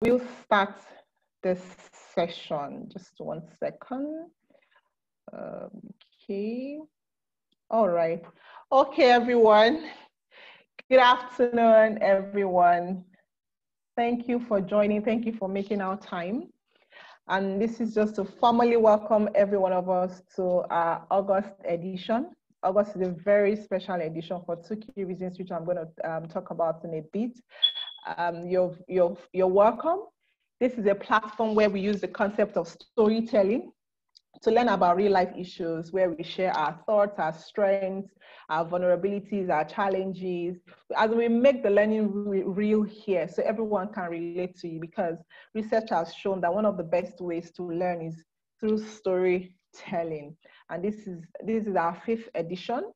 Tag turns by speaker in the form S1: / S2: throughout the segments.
S1: we'll start this session. Just one second. Okay. All right. Okay, everyone. Good afternoon, everyone. Thank you for joining. Thank you for making our time. And this is just to formally welcome every one of us to our August edition. August is a very special edition for two key reasons, which I'm going to um, talk about in a bit. Um, you're, you're, you're welcome. This is a platform where we use the concept of storytelling to learn about real life issues where we share our thoughts, our strengths, our vulnerabilities, our challenges, as we make the learning re real here so everyone can relate to you because research has shown that one of the best ways to learn is through storytelling. And this is, this is our fifth edition.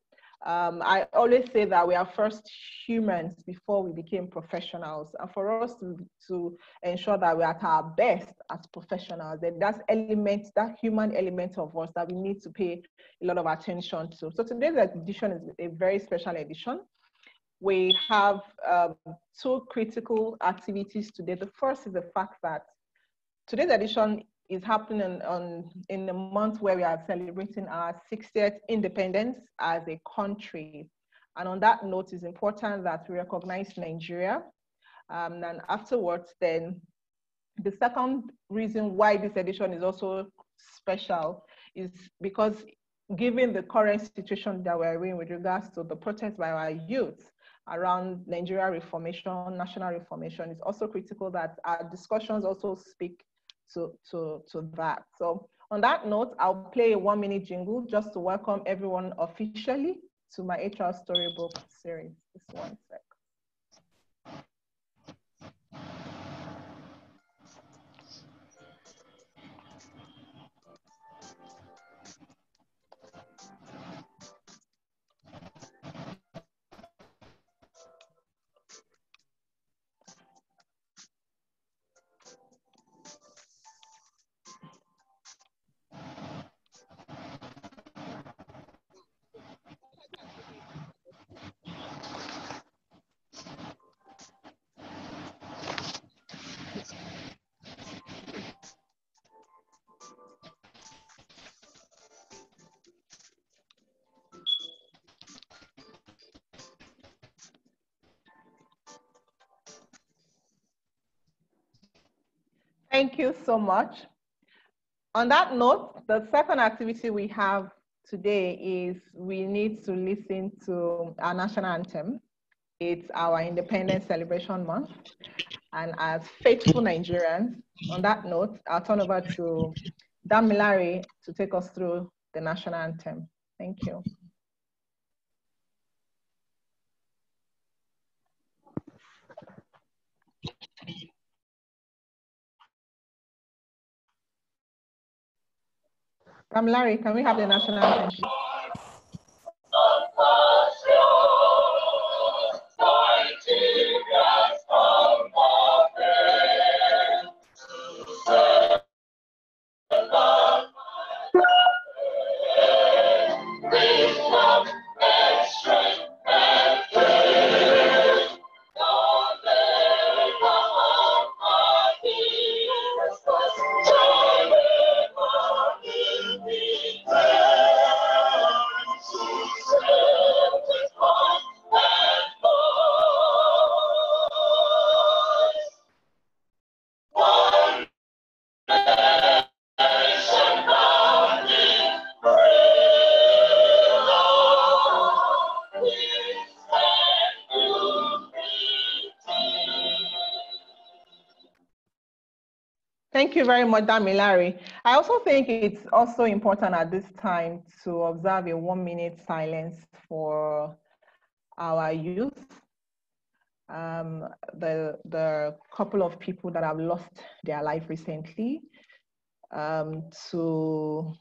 S1: Um, I always say that we are first humans before we became professionals. And for us to, to ensure that we're at our best as professionals, then that's element, that human element of us that we need to pay a lot of attention to. So today's edition is a very special edition. We have um, two critical activities today. The first is the fact that today's edition is happening on in the month where we are celebrating our 60th independence as a country. And on that note, it's important that we recognize Nigeria. Um, and afterwards, then the second reason why this edition is also special is because given the current situation that we're in with regards to the protest by our youth around Nigeria reformation, national reformation, it's also critical that our discussions also speak to, to, to that. So on that note, I'll play a one minute jingle just to welcome everyone officially to my HR storybook series. this one Thank you so much. On that note, the second activity we have today is we need to listen to our national anthem. It's our Independence Celebration Month. And as faithful Nigerians, on that note, I'll turn over to Damilare to take us through the national anthem. Thank you. Um, Larry, can we have the national anthem? You very much, Damilare. I also think it's also important at this time to observe a one minute silence for our youth. Um, the, the couple of people that have lost their life recently um, to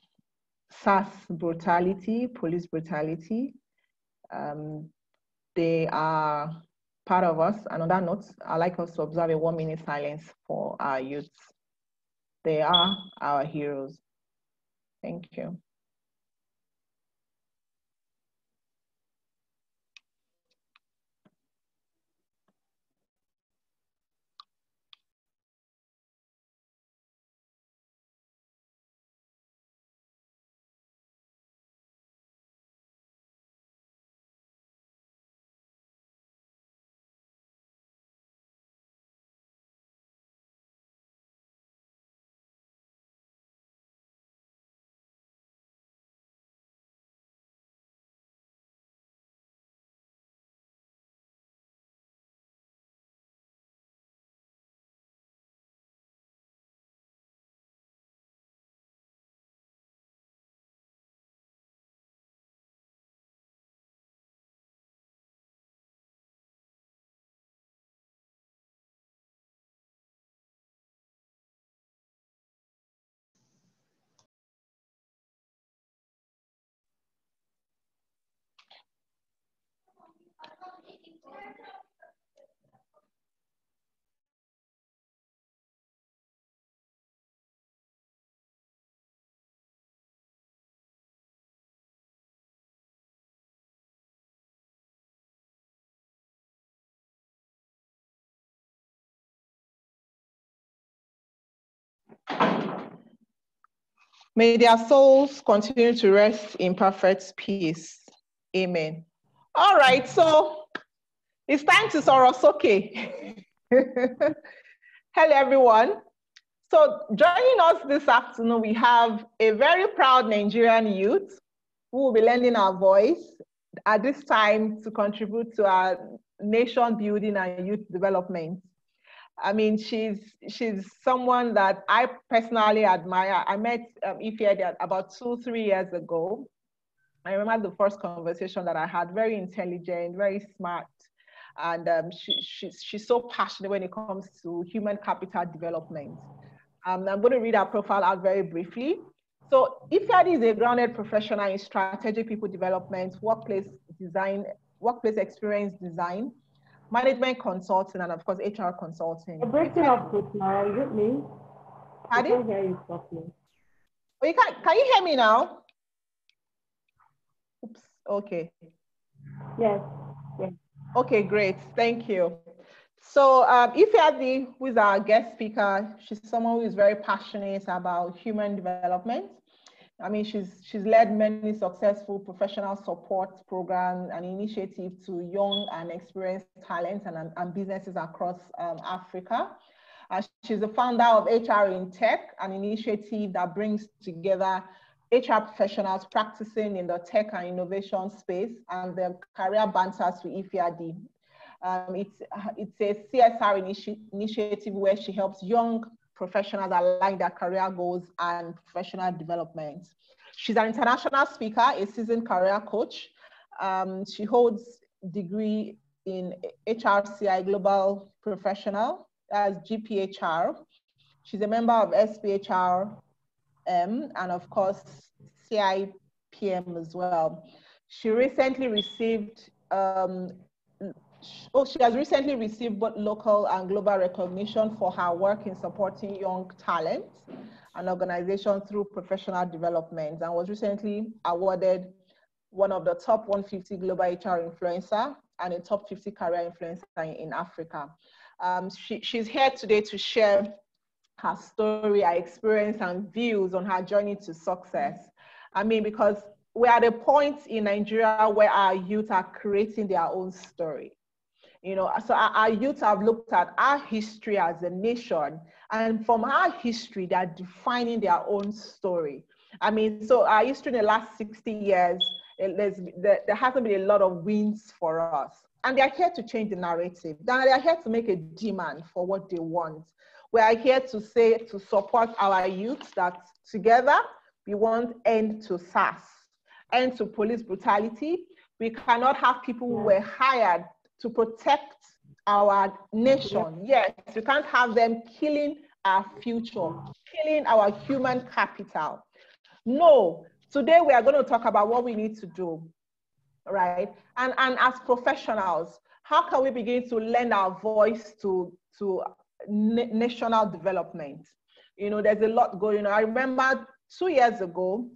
S1: SARS brutality, police brutality. Um, they are part of us. And on that note, I'd like us to observe a one minute silence for our youth. They are our heroes. Thank you. May their souls continue to rest in perfect peace. Amen. All right, so it's time to sorrow okay. Hello, everyone. So joining us this afternoon, we have a very proud Nigerian youth who will be lending our voice at this time to contribute to our nation building and youth development. I mean, she's she's someone that I personally admire. I met um, about two, three years ago. I remember the first conversation that I had. Very intelligent, very smart, and um, she, she's she's so passionate when it comes to human capital development. Um, I'm going to read her profile out very briefly. So, Ifeadi is a grounded professional in strategic people development, workplace design, workplace experience design, management consulting, and of course, HR consulting.
S2: You're breaking up, now. Is it me?
S1: Pardon?
S2: I can't hear you properly.
S1: Oh, you can, can you hear me now? Okay.
S2: Yes, yes.
S1: Okay, great. Thank you. So um, Ifeadi, who is our guest speaker, she's someone who is very passionate about human development. I mean, she's, she's led many successful professional support programs and initiatives to young and experienced talents and, and businesses across um, Africa. Uh, she's the founder of HR in Tech, an initiative that brings together HR professionals practicing in the tech and innovation space and the career banters with Ifeadi. Um, it's, it's a CSR initi initiative where she helps young professionals align their career goals and professional development. She's an international speaker, a seasoned career coach. Um, she holds degree in HRCI Global Professional as GPHR. She's a member of SPHR and of course CIPM as well. She recently received um, oh, she has recently received both local and global recognition for her work in supporting young talent and organizations through professional development and was recently awarded one of the top 150 global HR influencer and a top 50 career influencer in, Africa. Um, she, she's here today to share her story, her experience and views on her journey to success. I mean, because we're at a point in Nigeria where our youth are creating their own story. You know, so our, our youth have looked at our history as a nation, and from our history, they're defining their own story. I mean, so our history in the last 60 years, there, there hasn't been a lot of wins for us. And they're here to change the narrative. They're here to make a demand for what they want. We are here to say, to support our youth that together we want end to SARS, end to police brutality. We cannot have people who were hired to protect our nation. Yes, we can't have them killing our future, killing our human capital. No, today we are going to talk about what we need to do, right? And, and as professionals, how can we begin to lend our voice to, to national development? You know, there's a lot going on. I remember two years ago,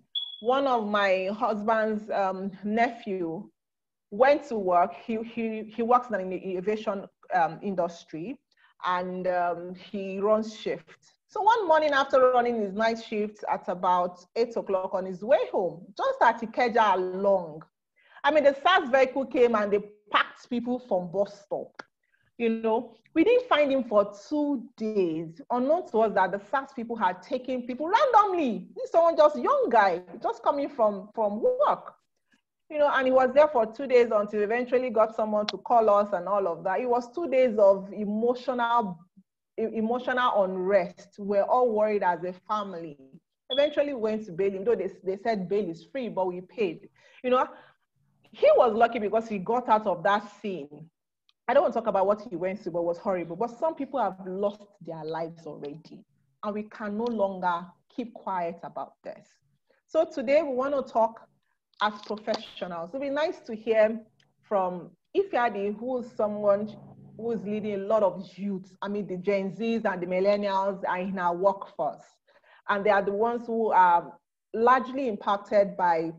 S1: one of my husband's um, nephew went to work. He, he, he works in the aviation um, industry and um, he runs shift. So one morning after running his night shift at about eight o'clock on his way home, just at Ikeja along, I mean, the SARS vehicle came and they packed people from bus stop. You know, we didn't find him for two days. Unknown to us that the SARS people had taken people randomly. This someone just young guy, just coming from from work you know, and he was there for two days until eventually got someone to call us and all of that. It was two days of emotional, emotional unrest. We're all worried as a family. Eventually went to bail, him, though they, they said bail is free, but we paid. You know, he was lucky because he got out of that scene. I don't want to talk about what he went through, but was horrible. But some people have lost their lives already, and we can no longer keep quiet about this. So today we want to talk as professionals. It'd be nice to hear from Ifeadi, who is someone who is leading a lot of youth, I mean, the Gen Zs and the millennials are in our workforce. And they are the ones who are largely impacted by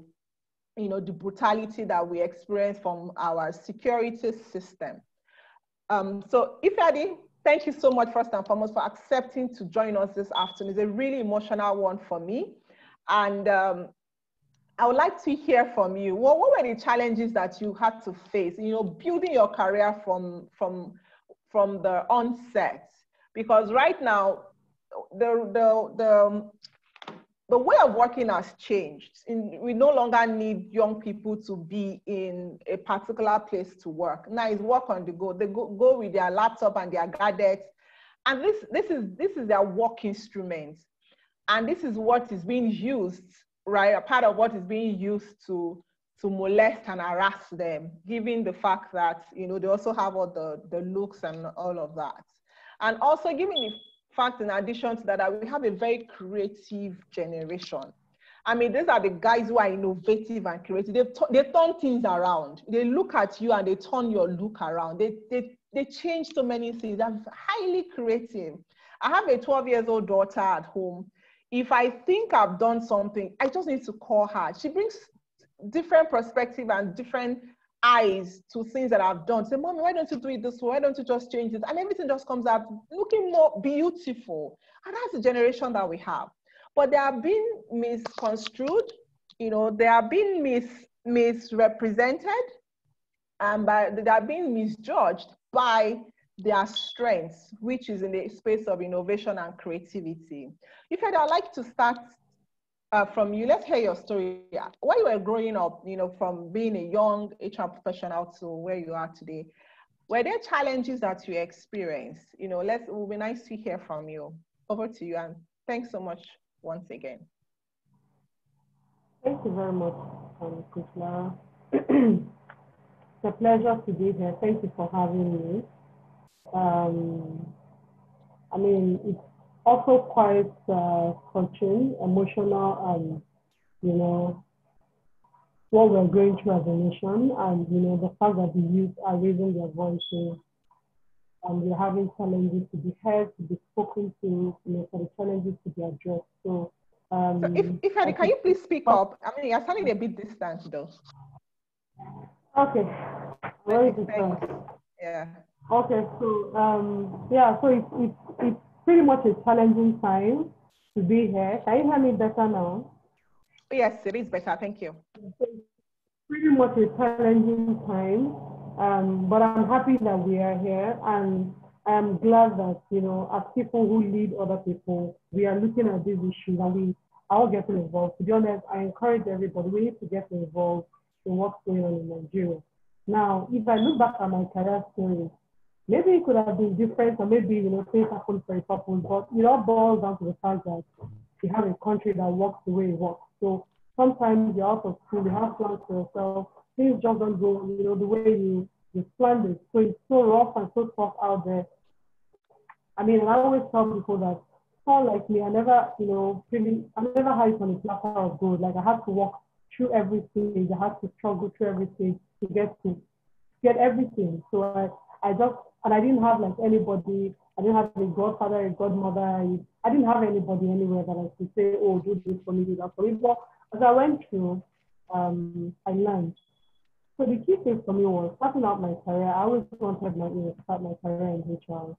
S1: you know, the brutality that we experience from our security system. Um, so Ifeadi, thank you so much first and foremost for accepting to join us this afternoon. It's a really emotional one for me. And um, I would like to hear from you. What, what were the challenges that you had to face, you know, building your career from, from, from the onset? Because right now, the, the, the, the way of working has changed. In, we no longer need young people to be in a particular place to work. Now it's work on the go. They go, go with their laptop and their gadgets. And this, this, is, this is their work instrument. And this is what is being used, right? A part of what is being used to, to molest and harass them, given the fact that, you know, they also have all the, the looks and all of that. And also given the fact, in addition to that, we have a very creative generation. I mean, these are the guys who are innovative and creative. They, they turn things around. They look at you and they turn your look around. They, they, they change so many things. They're highly creative. I have a 12 years old daughter at home. If I think I've done something, I just need to call her. She brings different perspective and different eyes to things that I've done. Say, mommy, why don't you do it this way? Why don't you just change it? And everything just comes out looking more beautiful. And that's the generation that we have. But they are being misconstrued, you know, they are being mis misrepresented, and by they are being misjudged by their strengths, which is in the space of innovation and creativity. If I'd like to start uh, from you. Let's hear your story. While you were growing up, you know, from being a young HR professional to where you are today, were there challenges that you experienced? You know, let's, it would be nice to hear from you. Over to you, and thanks so much once again.
S2: Thank you very much, um, it's a pleasure to be here. Thank you for having me. Um, I mean, it's also quite uh, touching, emotional, and you know what we're going through as a nation, and you know the fact that the youth are raising their voices, and we're having challenges to be heard, to be spoken to, you know, for the challenges to be addressed. So. Um,
S1: so if, if Annie, can you please speak up? I mean, you're sounding a bit distant though.
S2: Okay. Where is it
S1: Yeah.
S2: Okay, so um, yeah, so it's it's it's pretty much a challenging time to be here. Can you hear me better now?
S1: Yes, it is better. Thank you.
S2: Pretty much a challenging time, um, but I'm happy that we are here, and I'm glad that you know, as people who lead other people, we are looking at these issues and we are all getting involved. To be honest, I encourage everybody. We need to get involved in what's going on in Nigeria. Now, if I look back at my career story, maybe it could have been different, or maybe you know things happened for a purpose. But it all boils down to the fact that you have a country that works the way it works. So sometimes you're out of school, you have plans for yourself, things just don't go, you know, the way you you planned it. So it's so rough and so tough out there. I mean, I always tell people that someone like me, I never, you know, really, I never had it on a platter of gold. Like I had to walk through everything. I had to struggle through everything to get to get everything. So I, I just and I didn't have like anybody. I didn't have a godfather, a godmother. I didn't have anybody anywhere that I could say, oh, do this for me, do that for me. But as I went through, um, I learned. So the key thing for me was starting out my career. I always wanted my, know, start my career in HR.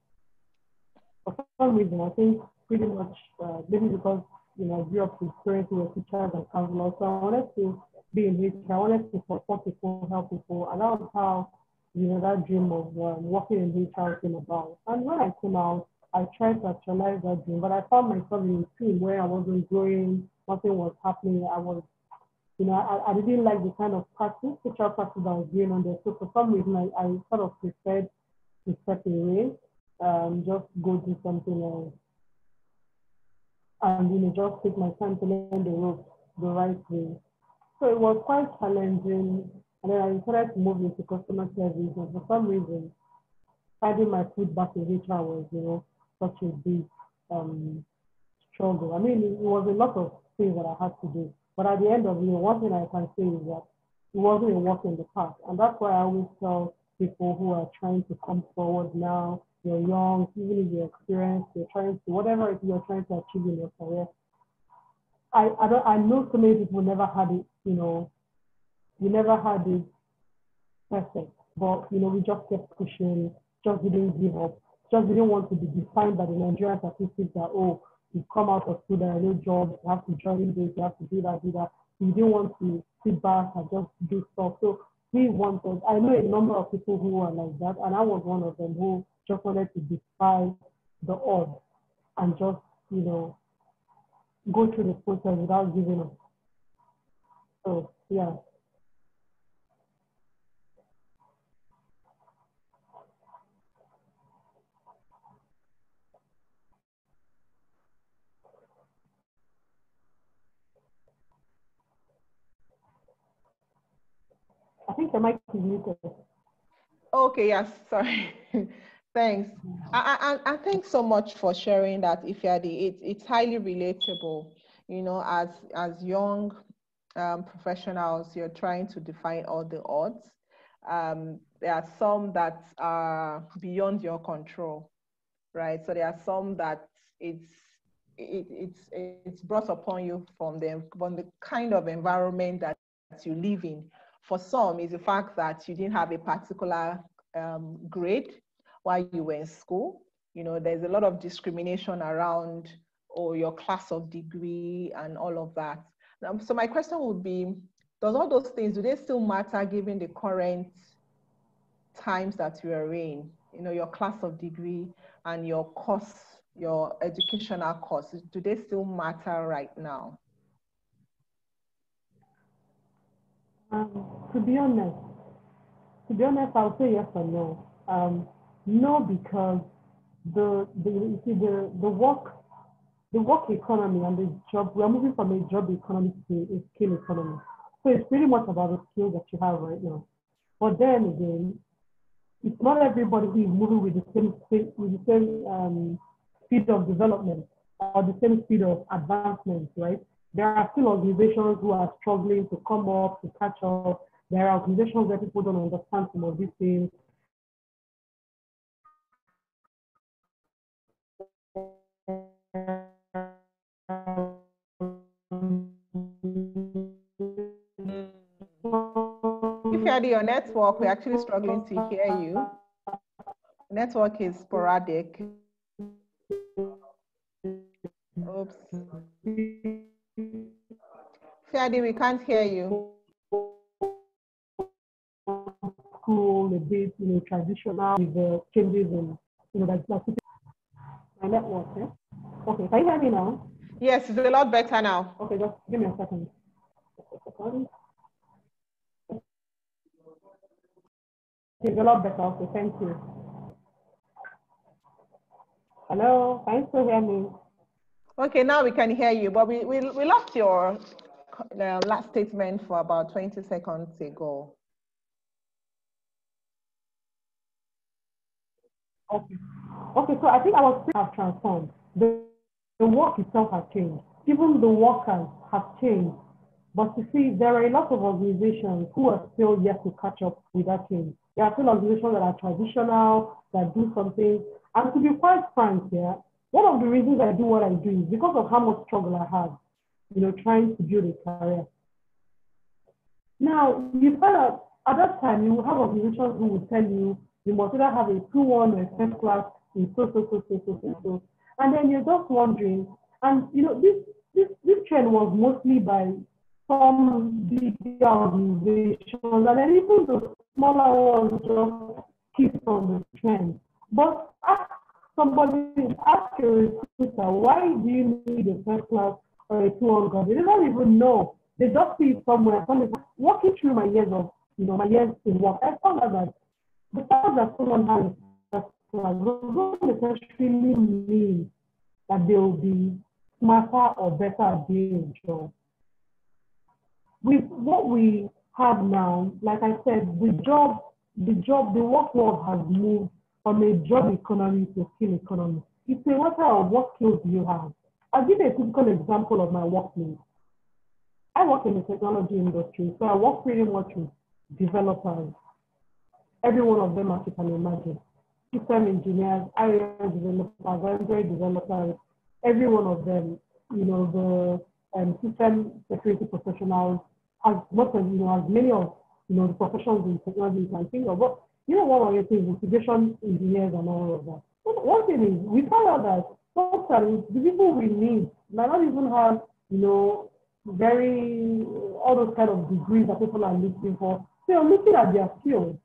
S2: For some reason, I think pretty much uh, maybe because you know I grew up with parents who were teachers and counselors, so I wanted to be in HR. I wanted to support people, help people, and that was how you know, that dream of um, working in HR came about. And when I came out, I tried to actualize that dream, but I found myself in a team where I wasn't growing, nothing was happening. I was, you know, I, I didn't like the kind of practice, HR practice I was doing on there. So for some reason, I, I sort of preferred to step away, um, just go do something else. And, you know, just take my time to learn the ropes the right way. So it was quite challenging and then I decided to move into customer service. And for some reason, finding my foot back in HR was, you know, such a big um, struggle. I mean, it, was a lot of things that I had to do. But at the end of the day, one thing I can say is that it wasn't a walk in the park. And that's why I always tell people who are trying to come forward now. You're young, even if you're experienced, you're trying to, whatever it is you're trying to achieve in your career. I, I, don't, I know so many people never had it, you know, we never had it perfect, but, you know, we just kept pushing, just didn't give up, just didn't want to be defined by the Nigerian statistics that, oh, you come out of school, there are no jobs, you have to join this, you have to do that, do that. We didn't want to sit back and just do stuff. So we wanted, I know a number of people who are like that, and I was one of them who just wanted to defy the odds and just, you know, go through the process without giving up. So, yeah. I think the mic is muted.
S1: Okay, yes, sorry. Thanks. I, I, I thanks so much for sharing that, Ifeadi. It, it's highly relatable. You know, as, as young um, professionals, you're trying to define all the odds. Um, there are some that are beyond your control, right? So there are some that it's it, it's it's brought upon you from the from the kind of environment that you live in for some is the fact that you didn't have a particular um, grade while you were in school. You know, there's a lot of discrimination around or your class of degree and all of that. Um, so my question would be, does all those things, do they still matter given the current times that you are in? You know, your class of degree and your course, your educational course, do they still matter right now?
S2: Um, to be honest, to be honest, I'll say yes or no. Um, no, because the the you see the the work the work economy and the job we are moving from a job economy to a skill economy. So it's pretty much about the skills that you have right now. But then again, it's not everybody who is moving with the same with the same um, speed of development or the same speed of advancement, right? There are still organizations who are struggling to come up, to catch up. There are organizations where people don't understand some of these things.
S1: If you're your network, we're actually struggling to hear you. Network is sporadic. Oops. Ifeadi, we can't hear you.
S2: School, a bit, you know, traditional with the changes in, you know, like, my network, yeah? Okay, can you hear me now?
S1: Yes, it's a lot better now.
S2: Okay, just give me a second. It's a lot better. Okay, thank you. Hello, can you still hear me?
S1: Okay, now we can hear you, but we, we, we lost your uh, last statement for about 20 seconds ago.
S2: Okay. Okay, so I think our have transformed. The, the work itself has changed. Even the workers have changed. But you see, there are a lot of organizations who are still yet to catch up with that change. There are still organizations that are traditional, that do something. And to be quite frank here, one of the reasons I do what I do is because of how much struggle I had, you know, trying to build a career. Now, you find out at that time, you have organizations who will tell you you must either have a 2-1 or a first class in so, so, so, so, so, so, so. And then you're just wondering, and you know, this, this, this trend was mostly by some big organizations, and then even the smaller ones just keep on the trend. But somebody, ask a recruiter, why do you need a first class or a 2-1 card? They don't even know. They just see it somewhere. Somebody walking through my years of, you know, my years in work, I found out that the fact that someone has a first class doesn't necessarily mean that they will be smarter or better at doing a job. With what we have now, like I said, the job, the job, the work world has moved from a job economy to a skill economy. It's a matter of what skills do you have. I'll give you a typical example of my workplace. I work in the technology industry, so I work pretty much with developers every one of them, as you can imagine. System engineers, iOS developers, Android developers, every one of them, you know, the um, system security professionals, as much as, you know, as many of, you know, the professionals in technology you can think of. But, you know, one of things, integration engineers and all of that. But one thing is, we found out that sometimes the people we need might not even have, you know, very, all those kind of degrees that people are looking for. So you're looking at their skills.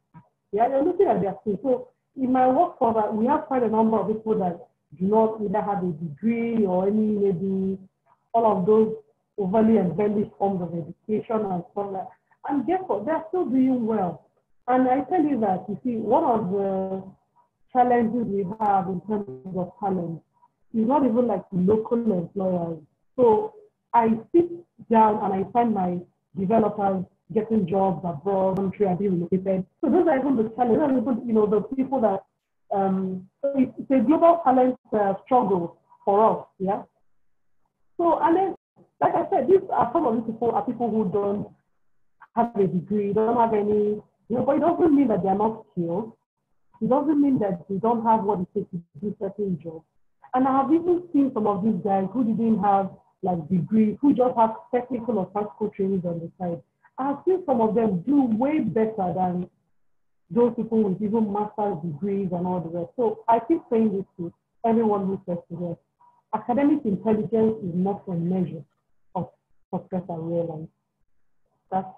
S2: Yeah, you're looking at their skills. So in my work for that, we have quite a number of people that do not either have a degree or any maybe all of those overly embellished forms of education and stuff like that. And guess what? They're still doing well. And I tell you that, you see, one of the challenges we have in terms of talent is not even like local employers. So I sit down and I find my developers getting jobs abroad, country, and being relocated. So those are even the challenges, even, you know, the people that, um, it's, a global talent uh, struggle for us, yeah? So, and then, like I said, these are some of these people are people who don't have a degree, don't have any, but it doesn't mean that they're not skilled. It doesn't mean that they don't have what it takes to do certain jobs. And I have even seen some of these guys who didn't have like degrees, who just have technical or practical trainings on the side. I've seen some of them do way better than those people with even master's degrees and all the rest. So I keep saying this to everyone who says to this. Academic intelligence is not a measure of success and real. That's,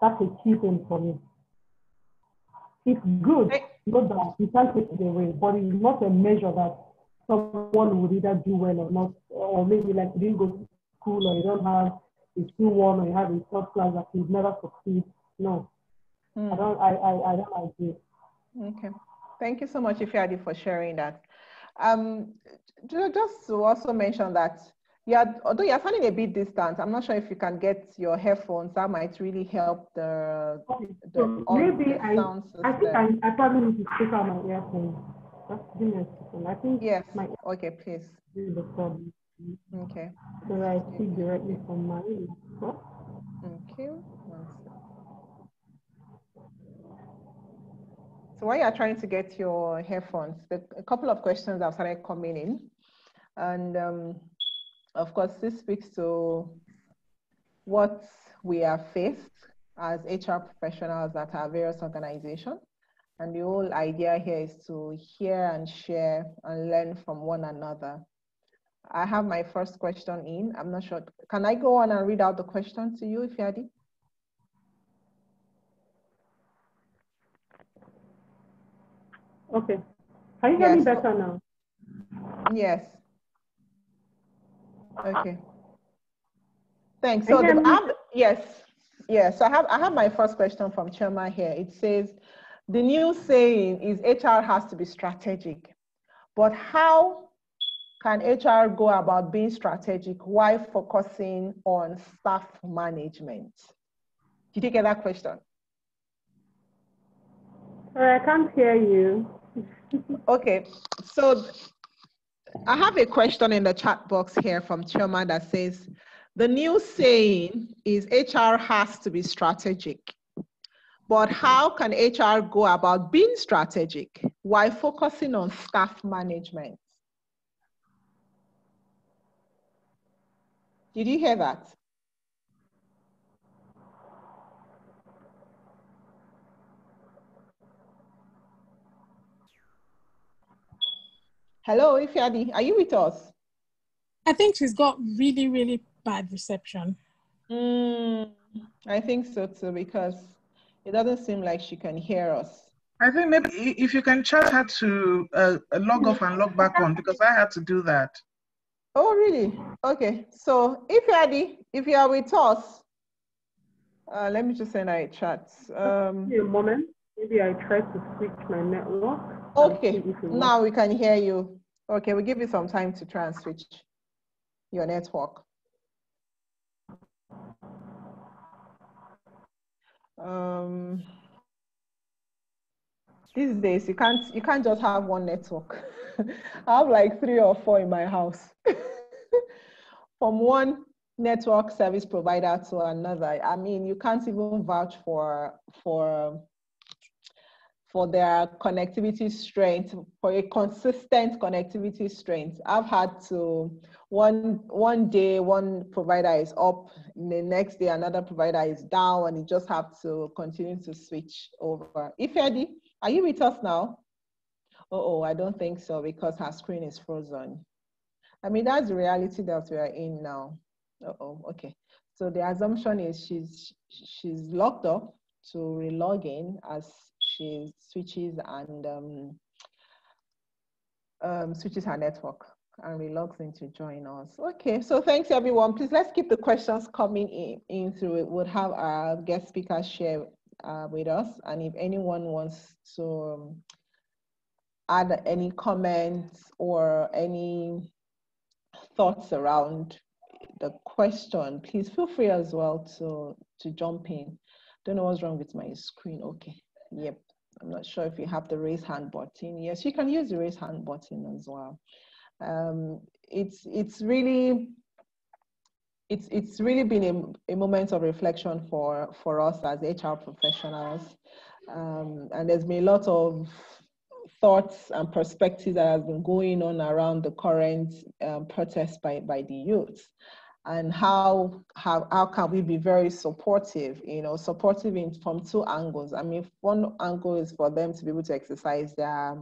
S2: that's a key thing for me. It's good, not that you can't take it away, but it's not a measure that someone would either do well or not, or maybe like you didn't go to school or you don't have a two one or you have a third class that you never succeed. No, mm. I don't. I, I I don't agree.
S1: Okay, thank you so much, Ifeadi, for sharing that. Um, just to also mention that yeah, although you're sounding a bit distant, I'm not sure if you can get your headphones. That might really help the,
S2: okay. the so maybe the I, I think I, I probably need to take out my earphones. Just give me a second. I think
S1: yes. My okay, please.
S2: The problem.
S1: Okay.
S2: So I speak directly from my laptop.
S1: Okay. So while you're trying to get your headphones, the, a couple of questions have started coming in. And um, of course, this speaks to what we have faced as HR professionals at our various organizations. And the whole idea here is to hear and share and learn from one another. I have my first question in. I'm not sure. Can I go on and read out the question to you, if you Ifeadi?
S2: Okay. Can you hear yes. me better now?
S1: Yes. Okay. Thanks. So the, have, yes, yes. So I have I have my first question from Choma here. It says, the new saying is HR has to be strategic, but how can HR go about being strategic while focusing on staff management? Did you get that question?
S2: Sorry, I can't hear you.
S1: okay, so I have a question in the chat box here from Choma that says, the new saying is HR has to be strategic. But how can HR go about being strategic while focusing on staff management? Did you hear that? Hello, Ifeadi, are you with us?
S3: I think she's got really, really bad reception.
S1: Mm, I think so too, because it doesn't seem like she can hear us.
S4: I think maybe if you can chat her to uh, log off and log back on, because I had to do that.
S1: Oh, really? Okay. So, Ifeadi, if you are with us, uh, let me just send her a chat. Um,
S2: a moment. Maybe I try to switch my network.
S1: Okay, now we can hear you. Okay, we'll give you some time to try and switch your network. Um, these days you can't you can't just have one network. I have like three or four in my house. From one network service provider to another. I mean, you can't even vouch for for for their connectivity strength, for a consistent connectivity strength. I've had to, one, one day, one provider is up, the next day, another provider is down, and you just have to continue to switch over. Ifeadi, are you with us now? oh, I don't think so because her screen is frozen. I mean, that's the reality that we are in now. Oh, okay. So the assumption is she's she's locked up to relog in as she switches and um, um, switches her network and relogs in to join us. Okay, so thanks everyone. Please let's keep the questions coming in, in through it. We'll have our guest speaker share uh, with us. And if anyone wants to um, add any comments or any thoughts around the question, please feel free as well to, to jump in. Don't know what's wrong with my screen. Okay, yep. I'm not sure if you have the raise hand button. Yes, you can use the raise hand button as well. Um, it's, it's really, it's, it's really been a, a moment of reflection for, for us as HR professionals. Um, and there's been a lot of thoughts and perspectives that has been going on around the current um, protest by, by the youth and how, how how can we be very supportive you know supportive in from two angles. I mean one angle is for them to be able to exercise their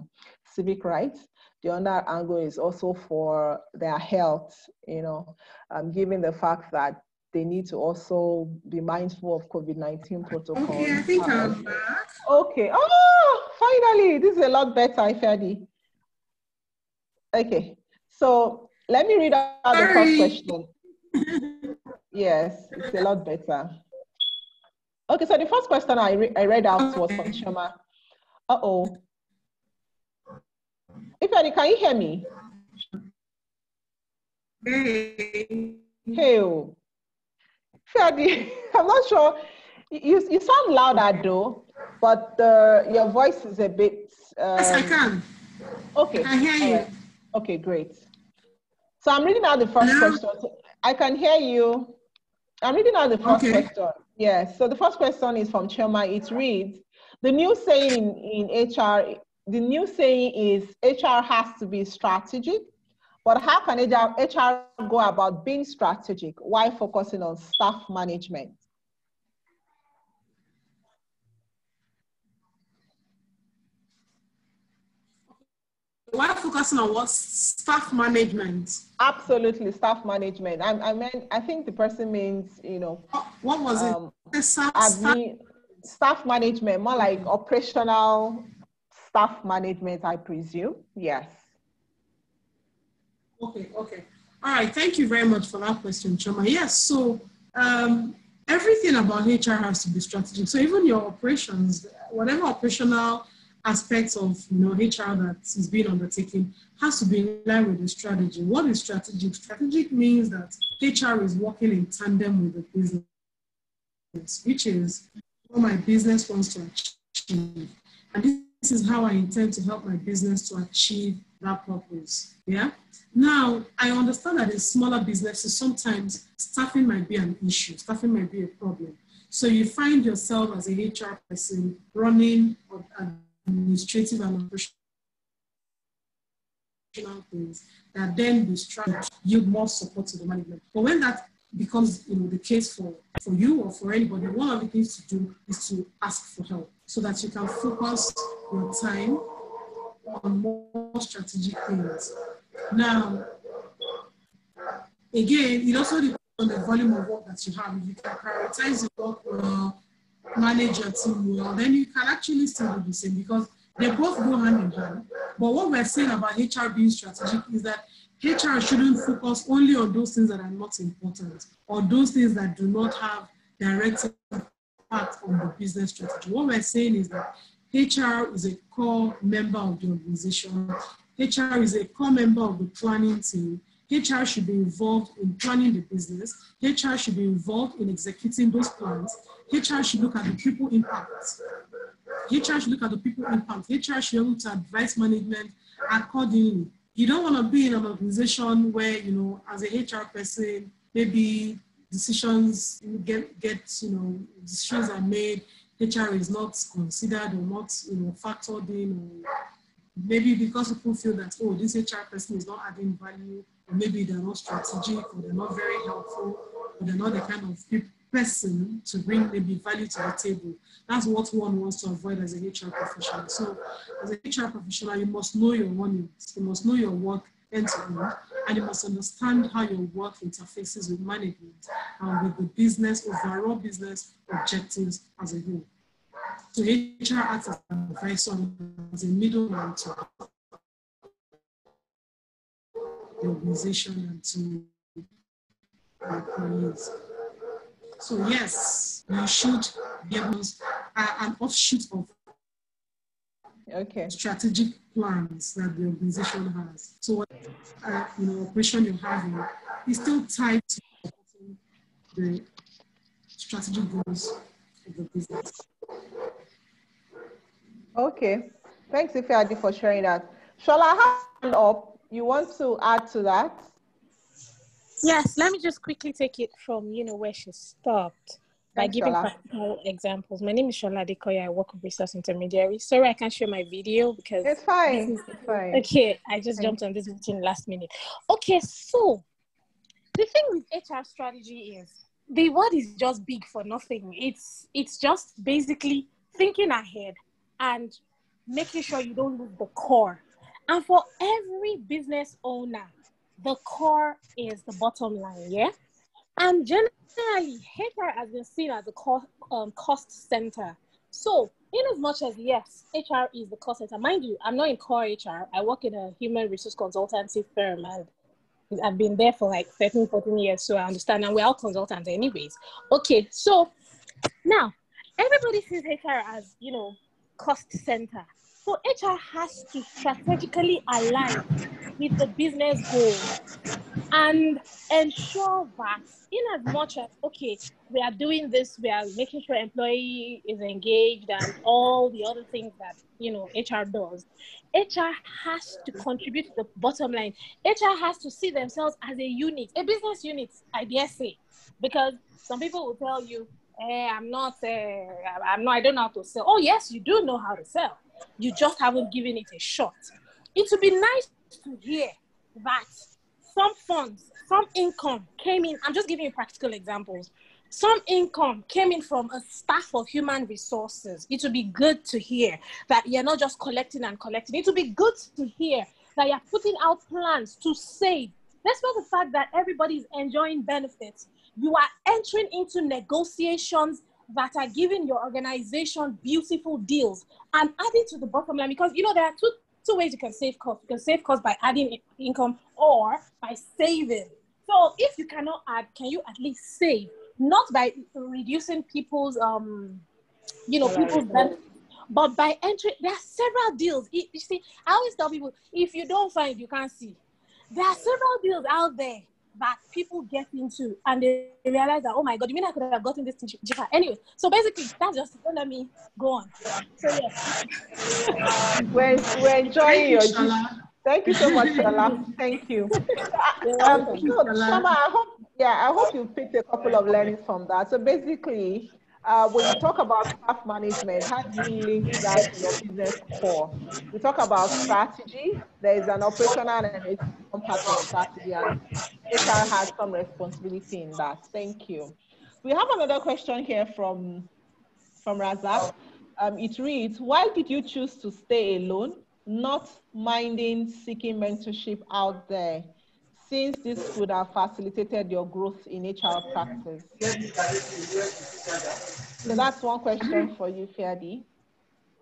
S1: civic rights. The other angle is also for their health you know um, given the fact that they need to also be mindful of covid-19 protocols
S5: okay i think i'm back
S1: okay. Oh finally this is a lot better Ifeadi okay so let me read out Sorry. the first question yes, it's a lot better. Okay, so the first question I, re I read out was from Choma. Uh-oh. Ifeanyi, can you hear me?
S5: Hey.
S1: Hey. Oh. Ifeanyi, I'm not sure. You, you sound louder though, but uh, your voice is a bit...
S5: Um... Yes, I can.
S1: Okay.
S5: I hear you. Right.
S1: Okay, great. So I'm reading out the first Hello? question. I can hear you. I'm reading out the first okay. question. Yes. So the first question is from Choma. It reads, the new saying in, HR, the new saying is HR has to be strategic, but how can HR, HR go about being strategic while focusing on staff management?
S5: While focusing on what staff management.
S1: Absolutely, staff management. I, I mean, I think the person means, you know.
S5: What was um, it? Staff,
S1: admin, staff management, more like operational staff management, I presume. Yes.
S5: Okay, okay. All right, thank you very much for that question, Choma. Yes, so um, everything about HR has to be strategic. So even your operations, whatever operational aspects of you know HR that is being undertaken has to be in line with the strategy. What is strategic? Strategic means that HR is working in tandem with the business, which is what my business wants to achieve. And this is how I intend to help my business to achieve that purpose. Yeah. Now, I understand that in smaller businesses, sometimes staffing might be an issue, staffing might be a problem. So you find yourself as a HR person running administrative and operational things that then be structured yield more support to the management. But when that becomes you know the case for, for you or for anybody, one of the things to do is to ask for help so that you can focus your time on more strategic things. Now, again, it also depends on the volume of work that you have. If you can prioritize your work well, manage your team well, then you can actually still do the same because they both go hand in hand. But what we're saying about HR being strategic is that HR shouldn't focus only on those things that are not important or those things that do not have direct impact on the business strategy. What we're saying is that HR is a core member of the organization. HR is a core member of the planning team. HR should be involved in planning the business. HR should be involved in executing those plans. HR should look at the people impact. HR should look at the people impact. HR should be able to advise management accordingly. You don't want to be in an organization where, you know, as a HR person, maybe decisions get, get you know, decisions are made HR is not considered or not, you know, factored in, or maybe because people feel that oh, this HR person is not adding value, or maybe they're not strategic, or they're not very helpful, or they're not the kind of person to bring maybe value to the table. That's what one wants to avoid as a HR professional. So, as a HR professional, you must know your money, you must know your work end to end, and you must understand how your work interfaces with management and with the business, overall business objectives as a whole. So HR acts as an advisor as a middleman to the organization and to employees. So yes, you should be able to, uh, an offshoot of
S1: okay.
S5: strategic plans that the organization has. So what uh, you know, operation you're having is still tied to the strategic goals of the business.
S1: Okay. Thanks, Ifeadi, for sharing that. Shall I hand up? You want to add to that?
S3: Yes, let me just quickly take it from, you know, where she stopped by
S1: Thanks,
S3: giving
S1: Shola.
S3: practical examples. My name is Shola Dekoya. I work with resource intermediary. Sorry, I can't share my video because
S1: It's fine.
S3: Is-
S1: It's fine.
S3: Okay, I just jumped on this meeting last minute. Okay, so the thing with HR strategy is the word is just big for nothing. It's it's just basically thinking ahead and making sure you don't lose the core. And for every business owner, the core is the bottom line, yeah? And generally, HR has been seen as a co- um, cost center. So, in as much as yes, HR is the cost center, mind you, I'm not in core HR. I work in a human resource consultancy firm and I've been there for like 13, 14 years, so I understand. And we're all consultants, anyways. Okay, so now everybody sees HR as, you know, cost center. So HR has to strategically align with the business goal and ensure that in as much as okay we are doing this we are making sure employee is engaged and all the other things that you know hr does hr has to contribute to the bottom line. Hr has to see themselves as a unit a business unit i dare say. Because some people will tell you eh, i'm not uh, i'm not i don't know how to sell. Oh yes you do know how to sell you just haven't given it a shot it would be nice to hear that some funds, some income came in. I'm just giving you practical examples. Some income came in from a staff of human resources. It would be good to hear that you're not just collecting and collecting. It would be good to hear that you're putting out plans to save. Despite the fact that everybody is enjoying benefits, you are entering into negotiations that are giving your organization beautiful deals and adding to the bottom line because you know there are two two ways you can save cost. You can save cost by adding income or by saving. So if you cannot add, can you at least save? Not by reducing people's um, you know, people's benefits, but by entering. There are several deals. You see, I always tell people if you don't find, you can't see. There are several deals out there that people get into and they realize that oh my god, you mean I could have gotten this thing cheaper? Anyway, so basically that's just don't let me go on. So yeah.
S1: We're, we're enjoying
S5: Thank
S1: your
S5: Shola.
S1: Thank you so much, Shola. Thank you.
S3: You're
S1: Um, so, Choma, I hope, yeah, I hope you picked a couple of learnings from that. So basically, uh, when you talk about staff management, how do you link that to your business core? We talk about strategy. There is an operational and it's execution part of strategy, and HR has some responsibility in that. Thank you. We have another question here from from Razak. Um, it reads, why did you choose to stay alone, not minding seeking mentorship out there, since this could have facilitated your growth in HR practice? So that's one question for you, Ifeadi.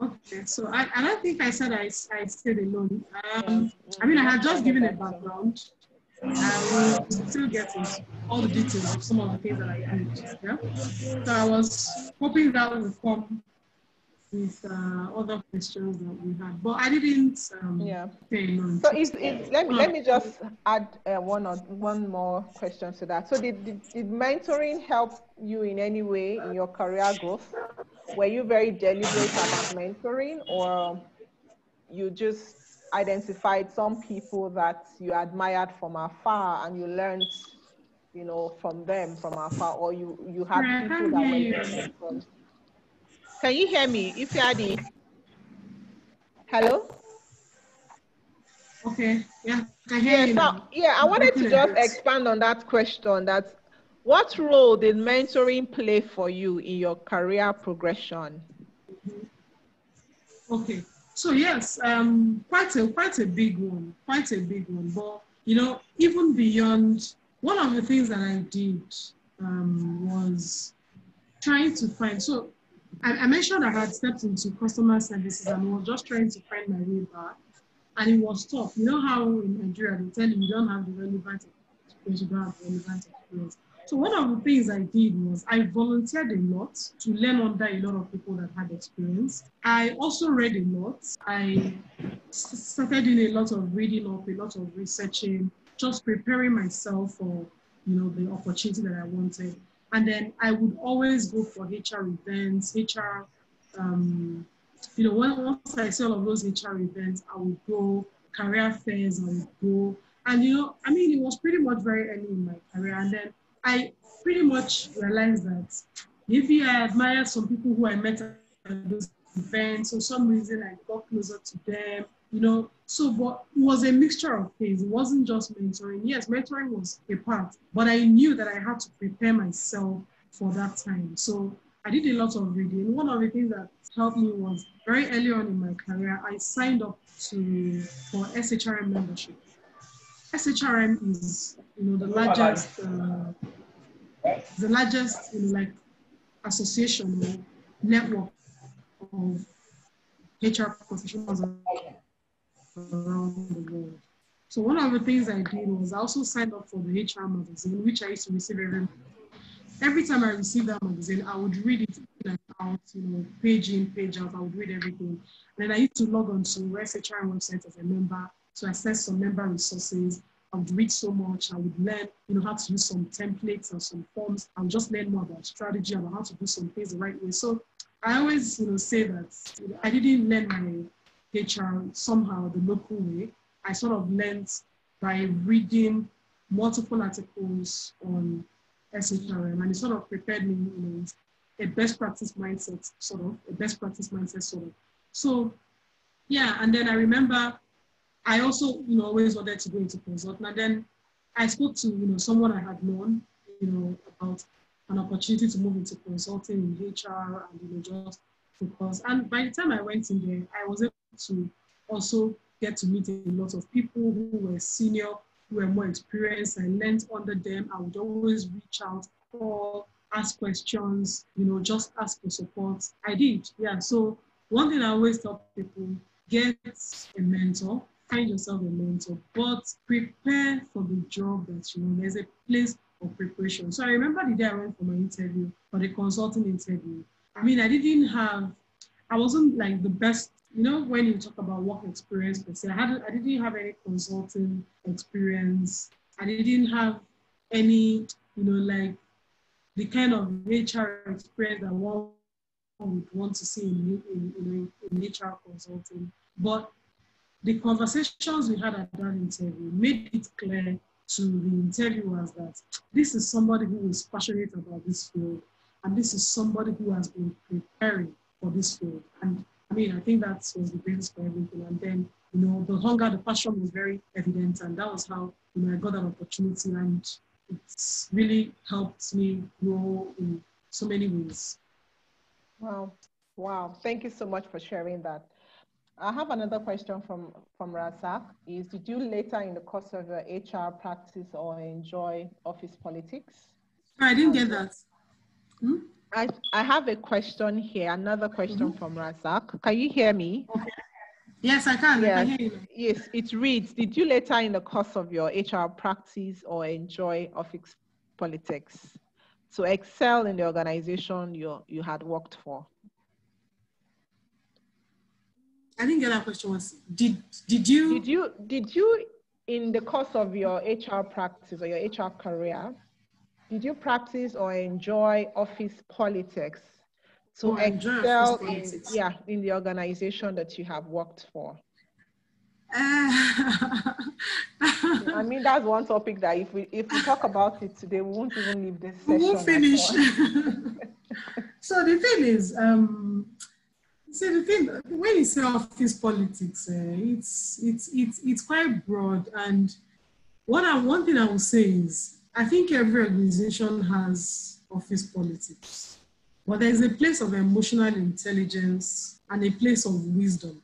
S5: Okay, so I, and I think I said I, I stayed alone. Um, mm, I mean, I had mm, just mm, given a background. I will still get all the details of some of the things that I did. Yeah? So I was hoping that would come with uh, other questions that we had, but I didn't um,
S1: Yeah. So is, is, let, me, let me just add uh, one or one more question to that. So did, did, did mentoring help you in any way in your career growth? Were you very deliberate about mentoring or you just identified some people that you admired from afar and you learned, you know, from them from afar or you, you had people that were
S5: you.
S1: your mentors? Can you hear me? If you are the hello?
S5: Okay, yeah, I hear you.
S1: So, yeah, I wanted to just expand on that question that what role did mentoring play for you in your career progression?
S5: Okay, so yes, um, quite a quite a big one, quite a big one. But you know, even beyond one of the things that I did um, was trying to find. So I, I, mentioned I had stepped into customer services and was just trying to find my way back, and it was tough. You know how in Nigeria they tell you you don't have the relevant experience, you don't have the relevant experience. So one of the things I did was I volunteered a lot to learn under a lot of people that had experience. I also read a lot. I started doing a lot of reading up, a lot of researching, just preparing myself for you know the opportunity that I wanted. And then I would always go for HR events, HR. Um, you know, once I see all of those HR events, I would go career fairs. I would go, and you know, I mean, it was pretty much very early in my career. And then I pretty much realized that maybe I admired some people who I met at those events. For some reason, I got closer to them, you know. So, but it was a mixture of things. It wasn't just mentoring. Yes, mentoring was a part, but I knew that I had to prepare myself for that time. So, I did a lot of reading. One of the things that helped me was very early on in my career, I signed up to for SHRM membership. SHRM is, you know, the largest, uh, the largest, you know, like association network of HR professionals around the world. So one of the things I did was I also signed up for the HR magazine, which I used to receive every every time I received that magazine, I would read it in and out, you know, page in, page out. I would read everything. And then I used to log on to SHRM website as a member to access some member resources. I would read so much. I would learn, you know, how to use some templates and some forms. I would just learn more about strategy, about how to do some things the right way. So I always, you know, say that you know, I didn't learn my HR somehow the local way. I sort of learned by reading multiple articles on SHRM, and it sort of prepared me, know, a best practice mindset, sort of a best practice mindset, sort of. So, yeah, and then I remember I also, you know, always wanted to go into consulting. And then I spoke to, you know, someone I had known, you know, about an opportunity to move into consulting in HR and, you know, just focus. And by the time I went in there, I was able to also get to meet a lot of people who were senior, who were more experienced. I learned under them. I would always reach out, call, ask questions, you know, just ask for support. I did, yeah. So one thing I always tell people, get a mentor find yourself a mentor, but prepare for the job that you want. There's a place of preparation. So I remember the day I went for my interview, for the consulting interview. I mean, I didn't have, I wasn't like the best, you know, when you talk about work experience per se, I, had, I didn't have any consulting experience. I didn't have any, you know, like the kind of HR experience that one would want to see in, in, in, in HR consulting. But the conversations we had at that interview made it clear to the interviewers that this is somebody who is passionate about this field and this is somebody who has been preparing for this field. And I mean, I think that was the basis for everything. And then, you know, the hunger, the passion was very evident. And that was how, you know, I got that opportunity. And it's really helped me grow in so many ways.
S1: Wow. Wow. Thank you so much for sharing that. I have another question from, from Razak. Is did you later in the course of your HR practice or enjoy office politics?
S5: I didn't get that.
S1: Hmm? I, I have a question here, another question mm -hmm. from Razak. Can you hear me?
S5: Okay. Yes, I can. Yes. I can hear you.
S1: Yes, it reads, did you later in the course of your HR practice or enjoy office politics to excel in the organization you, you had worked for?
S5: I didn't get that question. Was did did you
S1: did you did you in the course of your HR practice or your HR career, did you practice or enjoy office politics to oh, excel in yeah in the organization that you have worked for? I mean, that's one topic that if we if we talk about it today, we won't even leave this
S5: we
S1: session.
S5: won't finish. so the thing is, um, see the thing when you say office politics, uh, it's it's it's it's quite broad. And what I one thing I will say is, I think every organization has office politics, but there's a place of emotional intelligence and a place of wisdom,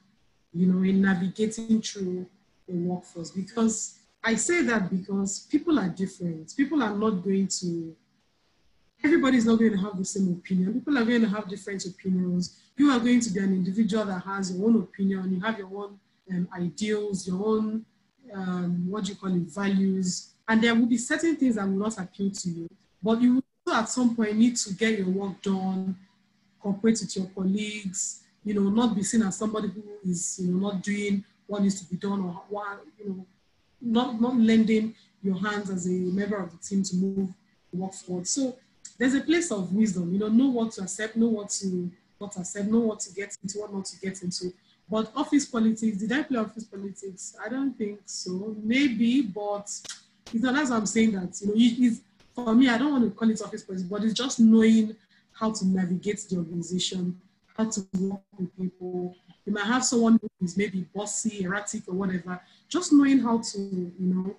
S5: you know, in navigating through the workforce. Because I say that because people are different. People are not going to everybody's not going to have the same opinion. People are going to have different opinions. You are going to be an individual that has your own opinion. You have your own um, ideals, your own, um, what do you call it, values. And there will be certain things that will not appeal to you. But you will at some point need to get your work done, cooperate with your colleagues, you know, not be seen as somebody who is, you know, not doing what needs to be done or what, you know, not, not lending your hands as a member of the team to move the work forward. So there's a place of wisdom, you know, know what to accept, know what to not accept, know what to get into, what not to get into. But office politics, did I play office politics? I don't think so. Maybe, but you know, that's I'm saying that, you know, it's, for me, I don't want to call it office politics, but it's just knowing how to navigate the organization, how to work with people. You might have someone who is maybe bossy, erratic, or whatever. Just knowing how to, you know,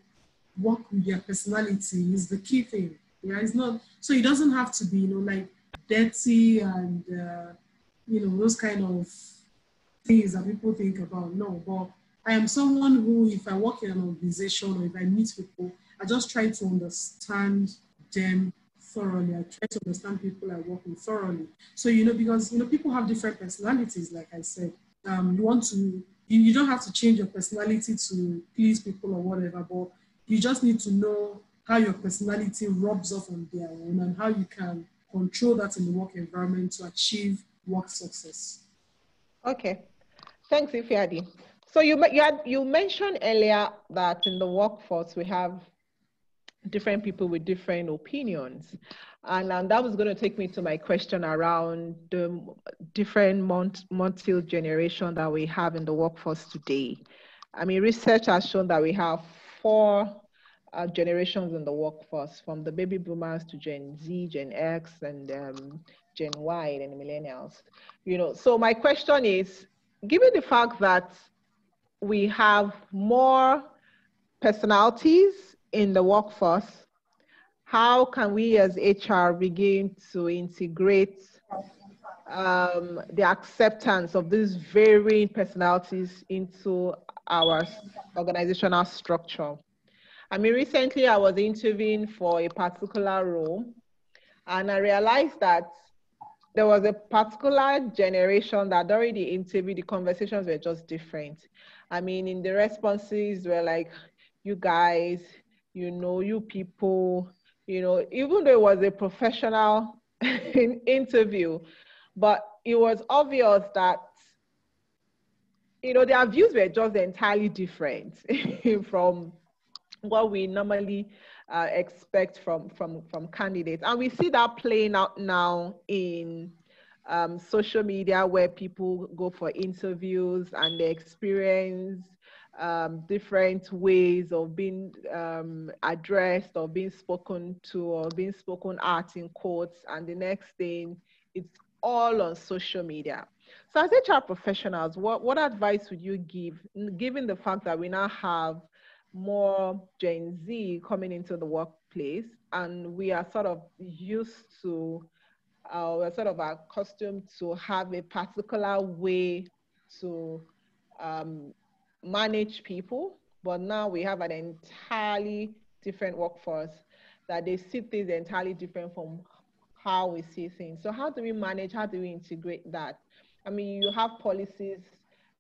S5: work with their personality is the key thing. Yeah, it's not so it doesn't have to be, you know, like dirty and uh, you know those kind of things that people think about. No, but I am someone who, if I work in an organization or if I meet people, I just try to understand them thoroughly. I try to understand people I work with thoroughly. So you know, because you know, people have different personalities. Like I said, um, you want to, you, you don't have to change your personality to please people or whatever, but you just need to know how your personality rubs off on their own and how you can control that in the work environment to achieve work success.
S1: Okay, thanks, Ifeadi. So you you had you mentioned earlier that in the workforce we have different people with different opinions, and, and that was going to take me to my question around the different multi generation that we have in the workforce today. I mean, research has shown that we have four uh, generations in the workforce, from the baby boomers to Gen Z, Gen X, and um, Gen Y, and millennials. You know, so my question is, given the fact that we have more personalities in the workforce, how can we as HR begin to integrate um, the acceptance of these varying personalities into our organizational structure? I mean, recently I was interviewing for a particular role, and I realized that there was a particular generation that already interview, the conversations were just different. I mean, in the responses were like, you guys, you know, you people, you know, even though it was a professional interview, but it was obvious that, you know, their views were just entirely different from what we normally uh, expect from, from, from candidates. And we see that playing out now in um, social media where people go for interviews and they experience um, different ways of being um, addressed or being spoken to or being spoken at in quotes. And the next thing, it's all on social media. So as HR professionals, what, what advice would you give, given the fact that we now have more Gen Z coming into the workplace, and we are sort of used to, uh, we're sort of accustomed to have a particular way to um, manage people, but now we have an entirely different workforce that they see things entirely different from how we see things. So how do we manage? How do we integrate that? I mean, you have policies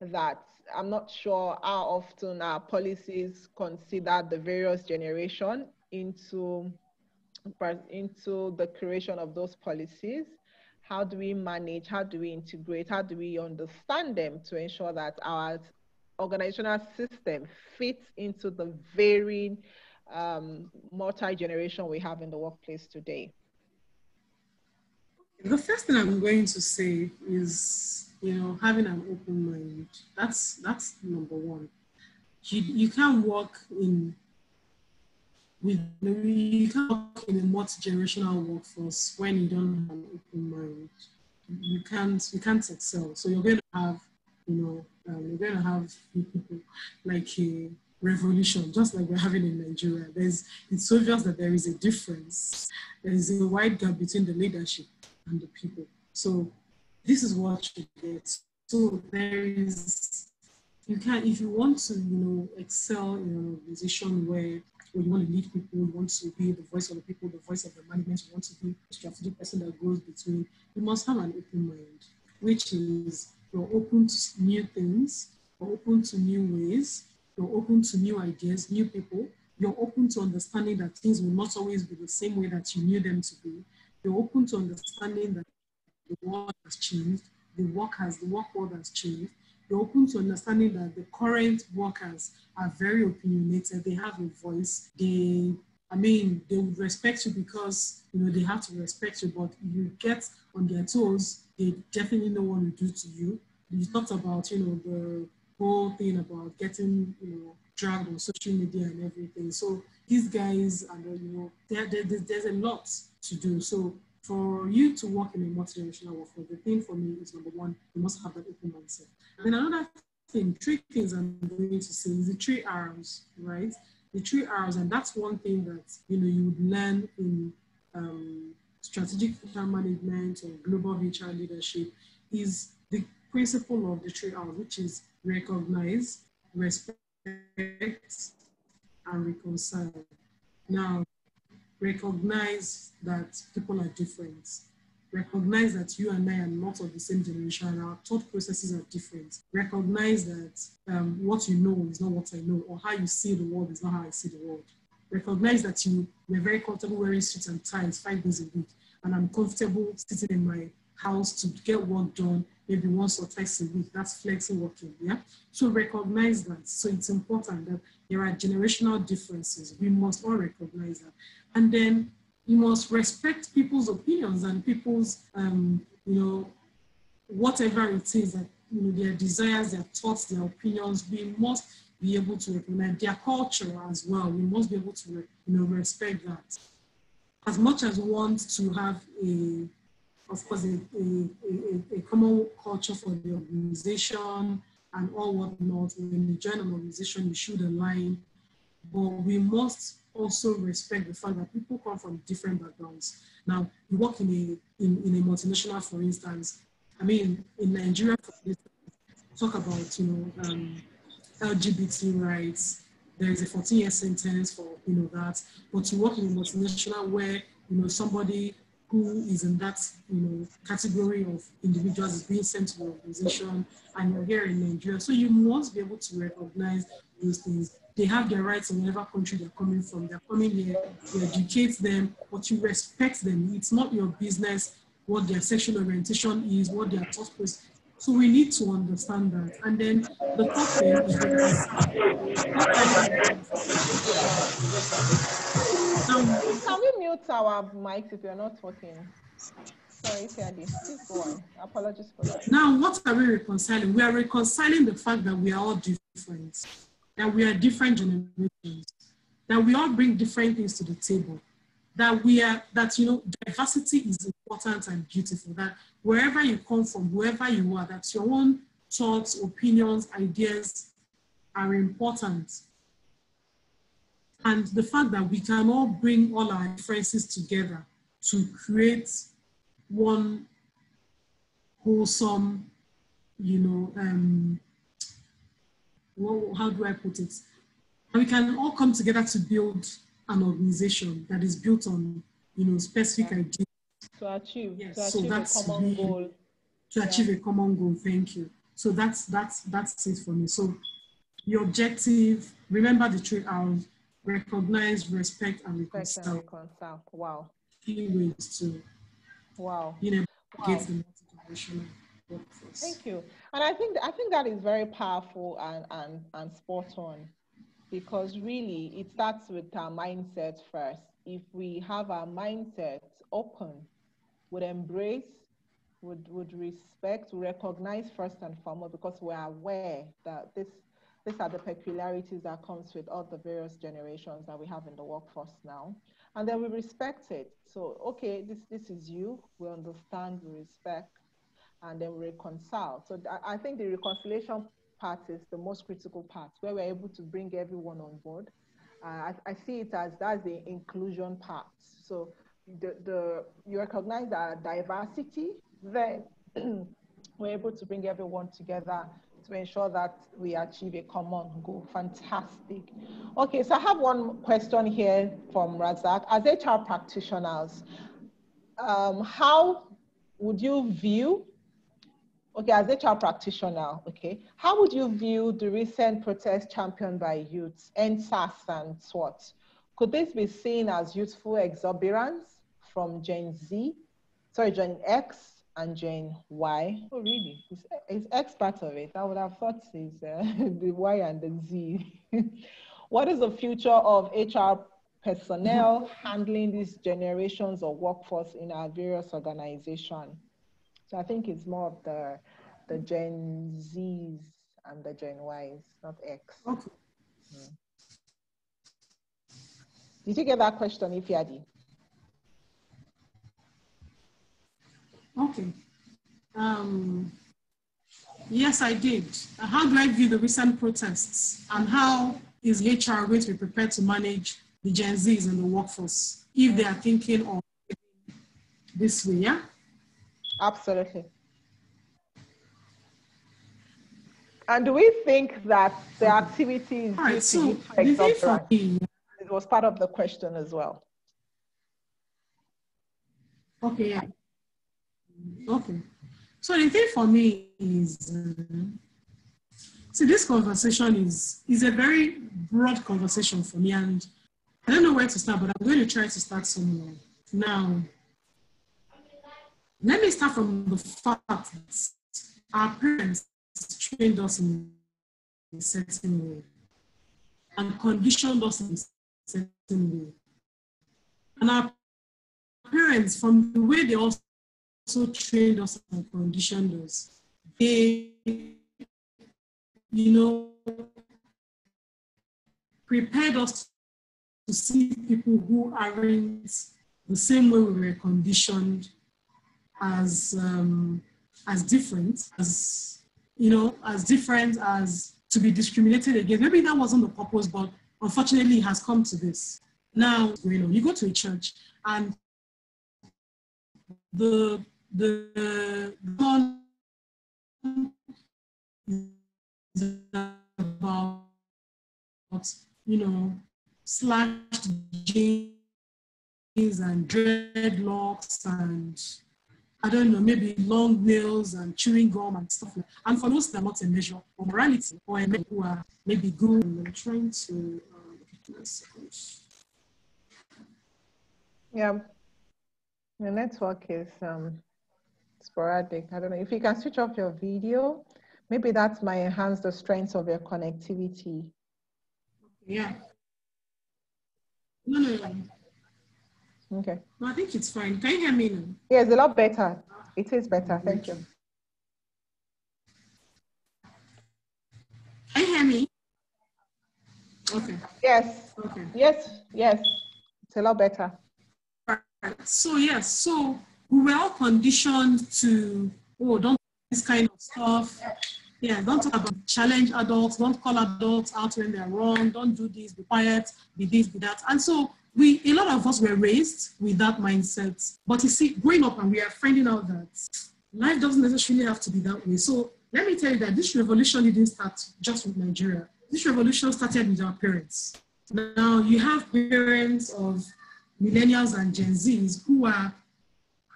S1: that I'm not sure how often our policies consider the various generation into, into the creation of those policies. How do we manage? How do we integrate? How do we understand them to ensure that our organizational system fits into the varying um, multi-generation we have in the workplace today?
S5: The first thing I'm going to say is you know, having an open mind. That's that's number one. you, you can't work in with you can't in a multi-generational workforce when you don't have an open mind. You can't you can't excel. So you're going to have, you know, um, you're going to have people like a revolution, just like we're having in Nigeria. There's it's obvious that there is a difference. There is a wide gap between the leadership and the people. So this is what you get. So there is you can if you want to, you know, excel in an organization where you want to lead people, you want to be the voice of the people, the voice of the management, you want to be a strategic person that goes between, you must have an open mind, which is you're open to new things, you're open to new ways, you're open to new ideas, new people, you're open to understanding that things will not always be the same way that you knew them to be. You're open to understanding that the world has changed, the work has the work world has changed, you're open to understanding that the current workers are very opinionated. They have a voice. They, I mean, they would respect you because you know they have to respect you. But you get on their toes, they definitely know what to do to you. You talked about you know the whole thing about getting you know dragged on social media and everything. So these guys, and you know, there, there's a lot to do. So for you to work in a multi-generational workforce, the thing for me is number one, you must have that open mindset. And then another thing, three things I'm going to say is the three R's, right? The three R's, and that's one thing that you know you would learn in um, strategic HR management or global HR leadership is the principle of the three R's, which is recognize, respect, and reconcile. Now, recognize that people are different. Recognize that you and I are not of the same generation and our thought processes are different. Recognize that um, what you know is not what I know, or how you see the world is not how I see the world. Recognize that you were very comfortable wearing suits and ties five days a week, and I'm comfortable sitting in my house to get work done maybe once or twice a week. That's flexi working, yeah? So recognize that. So it's important that there are generational differences. We must all recognize that. And then you must respect people's opinions and people's, um, you know, whatever it is that, you know, their desires, their thoughts, their opinions, we must be able to recognize their culture as well. We must be able to, you know, respect that. As much as we want to have a, of course, a, a, a, a common culture for the organization and all whatnot, when you join an organization, you should align, but we must also respect the fact that people come from different backgrounds. Now, you work in a, in, in a multinational, for instance, I mean, in Nigeria, talk about, you know, um, LGBT rights, there is a 14 year sentence for, you know, that, but to work in a multinational where, you know, somebody who is in that, you know, category of individuals is being sent to the organization and you're here in Nigeria. So you must be able to recognize those things they have their rights in whatever country they're coming from. They're coming here, you educate them, but you respect them. It's not your business what their sexual orientation is, what their thought process. So we need to understand that. And then the third thing is
S1: Can we mute our mics if you're not talking? Sorry, Ifeadi. Please go on. Apologies for that.
S5: Now, what are we reconciling? We are reconciling the fact that we are all different that we are different generations, that we all bring different things to the table, that we are, that, you know, diversity is important and beautiful, that wherever you come from, whoever you are, that your own thoughts, opinions, ideas are important. And the fact that we can all bring all our differences together to create one wholesome, you know, um, well, how do I put it? And we can all come together to build an organization that is built on, you know, specific ideas.
S1: To achieve,
S5: yes,
S1: to
S5: so
S1: achieve
S5: that's
S1: a common
S5: really,
S1: goal.
S5: To
S1: Yeah.
S5: achieve a common goal. Thank you. So that's that's that's it for me. So your objective, remember the three R's, recognize, respect, and
S1: Respect and
S5: reconcile.
S1: reconcile. Wow.
S5: Key ways to
S1: Wow.
S5: you know
S1: Wow.
S5: get the multi-generational workforce.
S1: Thank you. And I think I think that is very powerful and, and, and spot on because really it starts with our mindset first. If we have our mindset open, would embrace, would would respect, recognize first and foremost because we're aware that this these are the peculiarities that comes with all the various generations that we have in the workforce now. And then we respect it. So, okay, this, this is you, we understand, we respect, and then we reconcile. So I think the reconciliation part is the most critical part, where we're able to bring everyone on board. Uh, I, I see it as that's the inclusion part. So the, the you recognize that diversity, then we're able to bring everyone together to ensure that we achieve a common goal. Fantastic. Okay, so I have one question here from Razak. As HR practitioners, um, how would you view, okay, as HR practitioner, okay, how would you view the recent protest championed by youths, EndSARS and SWAT? Could this be seen as youthful exuberance from Gen Z, sorry, Gen X and Gen Y. Oh, really? Is, is X part of it? I would have thought it's uh, the Y and the Z. what is the future of HR personnel handling these generations of workforce in our various organizations? So I think it's more of the, the Gen Zs and the Gen Ys, not X. Okay. Mm. Did you get that question, Ifeadi?
S5: Okay. Um, yes, I did. How do I view the recent protests and how is HR going to be prepared to manage the Gen Zs in the workforce if they are thinking of this way, yeah?
S1: Absolutely. And do we think that the activity is right, so it was part of the question as well.
S5: Okay, yeah. Okay. So the thing for me is, see, this conversation is is a very broad conversation for me, and I don't know where to start, but I'm going to try to start somewhere. Now, let me start from the fact our parents trained us in a certain way and conditioned us in a certain way. And our parents, from the way they also also trained us and conditioned us. They, you know, prepared us to see people who aren't the same way we were conditioned as um, as different as you know as different as to be discriminated against. Maybe that wasn't the purpose, but unfortunately, it has come to this. Now, you know, you go to a church and the the gun about you know slashed jeans and dreadlocks and I don't know, maybe long nails and chewing gum and stuff like. And for those that are not a measure of morality or who are maybe good. I'm trying to uh,
S1: Yeah. The network is um, sporadic. I don't know if you can switch off your video. Maybe that might enhance the strength of your connectivity.
S5: Yeah. No, no, no.
S1: Okay.
S5: No, I think it's fine. Can you hear me now?
S1: Yeah, it's a lot better. It is better. Thank you.
S5: Can you hear me? Okay.
S1: Yes.
S5: Okay.
S1: Yes. Yes. It's a lot better.
S5: Right. So yes. So we were all conditioned to, oh, don't this kind of stuff. Yeah, don't talk about challenge adults, don't call adults out when they're wrong, don't do this, be quiet, be this, be that. And so we a lot of us were raised with that mindset. But you see, growing up and we are finding out that life doesn't necessarily have to be that way. So let me tell you that this revolution didn't start just with Nigeria. This revolution started with our parents. Now you have parents of millennials and Gen Zs who are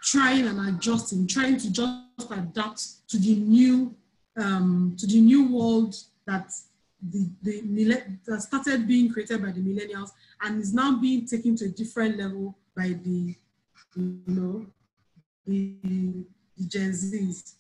S5: trying and adjusting, trying to just adapt to the new um, to the new world that the, the that started being created by the millennials and is now being taken to a different level by the you know the, the Gen Zs.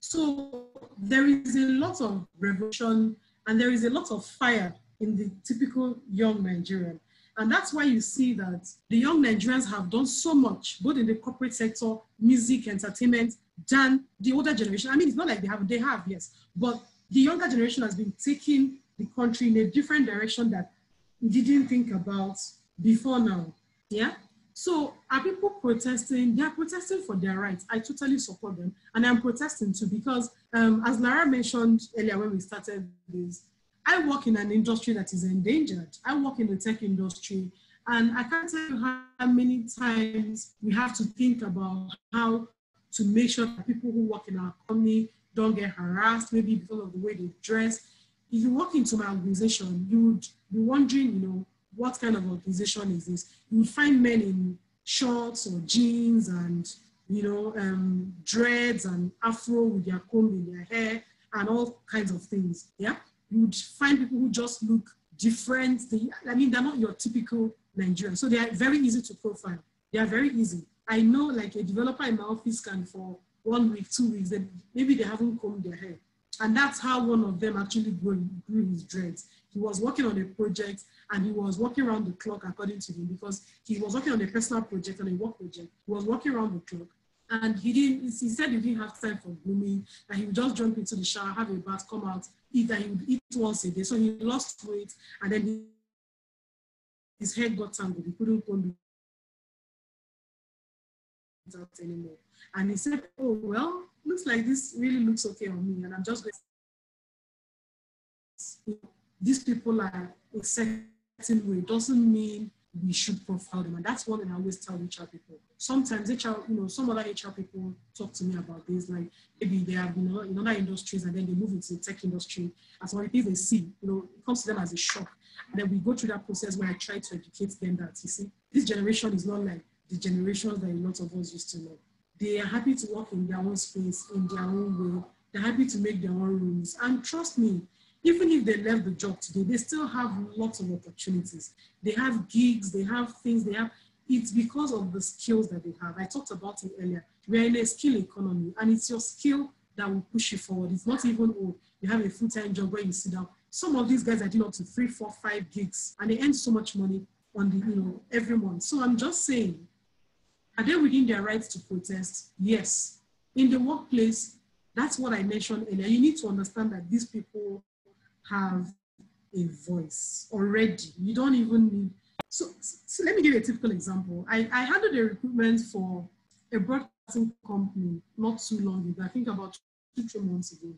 S5: So there is a lot of revolution and there is a lot of fire in the typical young Nigerian. And that's why you see that the young Nigerians have done so much, both in the corporate sector, music, entertainment, than the older generation. I mean, it's not like they have, they have, yes, but the younger generation has been taking the country in a different direction that we didn't think about before now. Yeah. So are people protesting? They are protesting for their rights. I totally support them. And I'm protesting too because um, as Lara mentioned earlier when we started this, I work in an industry that is endangered. I work in the tech industry and I can't tell you how many times we have to think about how to make sure that people who work in our company don't get harassed, maybe because of the way they dress. If you walk into my organization, you would be wondering, you know, what kind of organization is this? You would find men in shorts or jeans and, you know, um, dreads and afro with their comb in their hair and all kinds of things. Yeah. You would find people who just look different. They, I mean, they're not your typical Nigerian. So they are very easy to profile. They are very easy. I know like a developer in my office can for one week, two weeks, then maybe they haven't combed their hair. And that's how one of them actually grew, grew his dreads. He was working on a project and he was working around the clock according to him because he was working on a personal project and a work project. He was working around the clock and he didn't, he said he didn't have time for grooming, that he would just jump into the shower, have a bath, come out, eat, that he would eat once a day. So he lost weight and then his head got tangled. He couldn't comb it out anymore. And he said, Oh, well, looks like this really looks okay on me. And I'm just going to, these people are a certain way. doesn't mean we should profile them. And that's one I always tell HR people. Sometimes HR, you know, some other HR people talk to me about this, like maybe they have, you know, in other industries and then they move into the tech industry. As one of the things they see, you know, it comes to them as a shock. And then we go through that process where I try to educate them that, you see, this generation is not like the generations that a lot of us used to know. They are happy to work in their own space, in their own way. They're happy to make their own rooms. And trust me, even if they left the job today, they still have lots of opportunities. They have gigs, they have things, they have, it's because of the skills that they have. I talked about it earlier. We're in a skill economy and it's your skill that will push you forward. It's not even, oh, you have a full-time job where you sit down. Some of these guys are doing up to three, four, five gigs, and they earn so much money on the, you know, every month. So I'm just saying, are they within their rights to protest? Yes. In the workplace, that's what I mentioned earlier. You need to understand that these people have a voice already. You don't even need. So, so let me give you a typical example. I, I handled a recruitment for a broadcasting company not too long ago, I think about two, three months ago.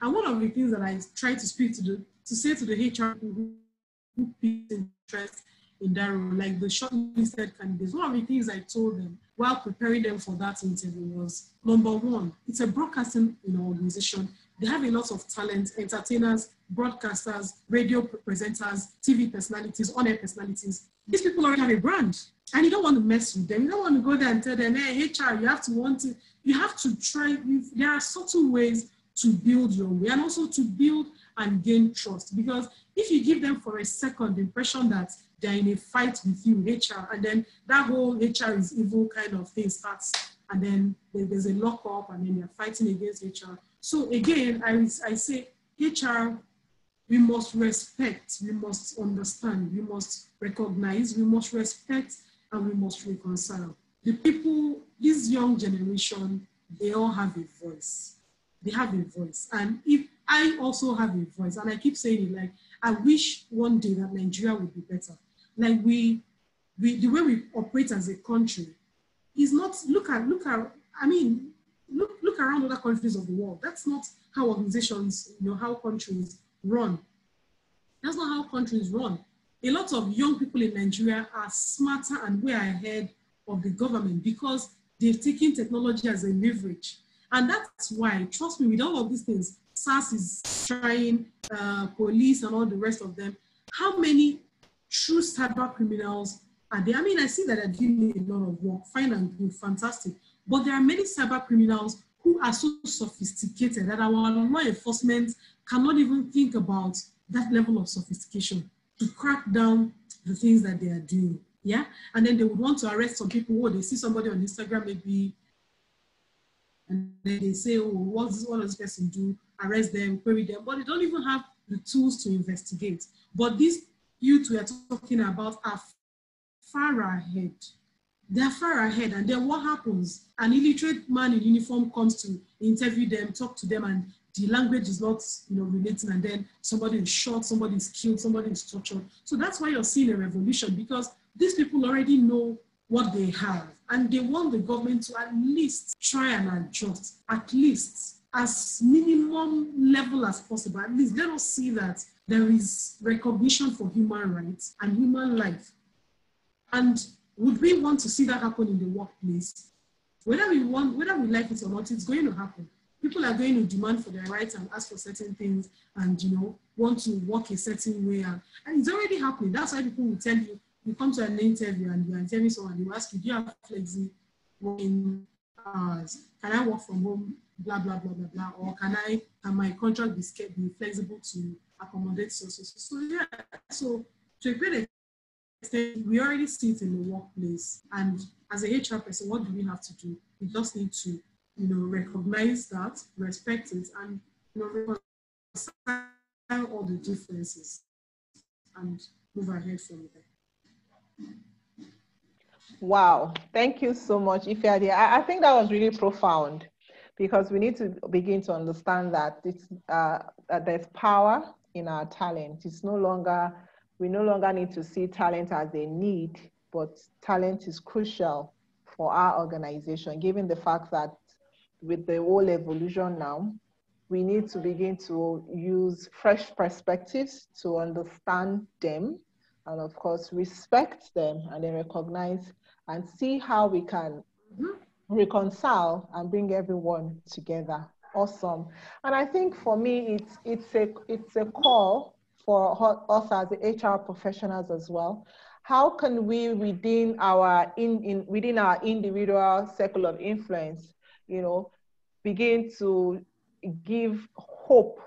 S5: And one of the things that I tried to speak to the, to say to the HR who picked interest in that role, like the shortlisted candidates, one of the things I told them while preparing them for that interview was number one, it's a broadcasting you know, organization. They have a lot of talent, entertainers, broadcasters, radio presenters, TV personalities, on-air personalities. These people already have a brand and you don't want to mess with them. You don't want to go there and tell them, hey, HR, you have to want to, you have to try, there are subtle ways to build your way and also to build and gain trust. Because if you give them for a second the impression that they're in a fight with you, HR, and then that whole HR is evil kind of thing starts, and then there's a lockup, and then they're fighting against HR. So again, I, I say HR, we must respect, we must understand, we must recognize, we must respect, and we must reconcile. The people, this young generation, they all have a voice they have a voice. And if I also have a voice, and I keep saying it, like, I wish one day that Nigeria would be better. Like we, we the way we operate as a country is not, look at, look at, I mean, look, look around other countries of the world. That's not how organizations, you know, how countries run. That's not how countries run. A lot of young people in Nigeria are smarter and way ahead of the government because they've taken technology as a leverage. And that's why, trust me, with all of these things, SARS is trying, uh, police and all the rest of them. How many true cyber criminals are there? I mean, I see that they're doing a lot of work, fine and good, fantastic. But there are many cyber criminals who are so sophisticated that our law enforcement cannot even think about that level of sophistication to crack down the things that they are doing. Yeah. And then they would want to arrest some people. Oh, they see somebody on Instagram, maybe and then they say, oh, what does, this person do? Arrest them, query them, but they don't even have the tools to investigate. But these youth we are talking about are far ahead. They're far ahead. And then what happens? An illiterate man in uniform comes to interview them, talk to them, and the language is not, you know, relating, and then somebody is shot, somebody is killed, somebody is tortured. So that's why you're seeing a revolution because these people already know what they have, and they want the government to at least try and adjust, at least as minimum level as possible. At least let us see that there is recognition for human rights and human life. And would we want to see that happen in the workplace? Whether we want, whether we like it or not, it's going to happen. People are going to demand for their rights and ask for certain things and you know want to work a certain way and, and it's already happening. That's why people will tell you, you come to an interview and you are interviewing someone, will ask you, do you have flexi working hours? Can I work from home? Blah blah blah blah blah. Or can I can my contract be, be flexible to accommodate so so so. So yeah, so to a great we already see it in the workplace. And as a HR person, what do we have to do? We just need to, you know, recognize that, respect it, and you know, reconcile all the differences and move ahead from there.
S1: Wow, thank you so much, Ifeadi. I, I think that was really profound because we need to begin to understand that it's uh, that there's power in our talent. It's no longer, we no longer need to see talent as a need, but talent is crucial for our organization, given the fact that with the whole evolution now, we need to begin to use fresh perspectives to understand them and of course respect them and then recognize and see how we can reconcile and bring everyone together awesome. And I think for me, it's it's a it's a call for us as HR professionals as well. How can we within our in, in within our individual circle of influence, you know, begin to give hope,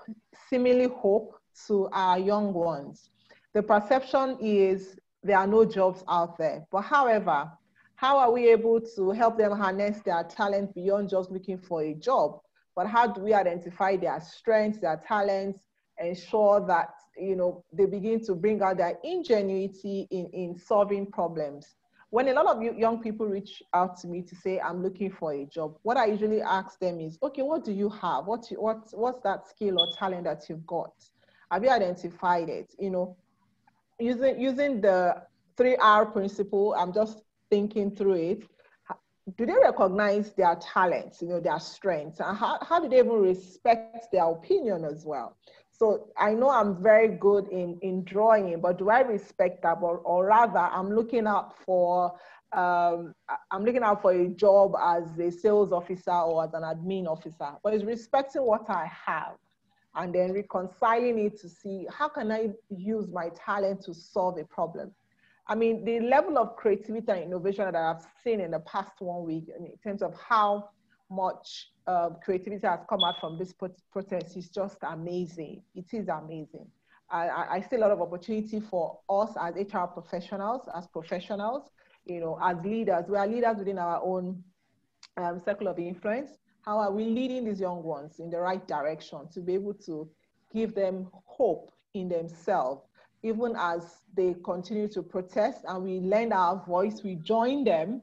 S1: seemingly hope to our young ones. The perception is there are no jobs out there. But however, how are we able to help them harness their talent beyond just looking for a job? but how do we identify their strengths, their talents, ensure that you know they begin to bring out their ingenuity in, in solving problems. When a lot of young people reach out to me to say, I'm looking for a job, what I usually ask them is, okay, what do you have? What, what, what's that skill or talent that you've got? Have you identified it? You know, using, using the 3R principle, I'm just thinking through it do they recognize their talents, you know, their strengths? And how, how do they even respect their opinion as well? So I know I'm very good in, in drawing, but do I respect that? Or, or rather, I'm looking out for um, I'm looking out for a job as a sales officer or as an admin officer, but it's respecting what I have and then reconciling it to see how can I use my talent to solve a problem. I mean, the level of creativity and innovation that I've seen in the past one week in terms of how much uh, creativity has come out from this protest is just amazing. It is amazing. I, I see a lot of opportunity for us as HR professionals, as professionals, you know, as leaders. We are leaders within our own um, circle of influence. How are we leading these young ones in the right direction to be able to give them hope in themselves even as they continue to protest and we lend our voice, we join them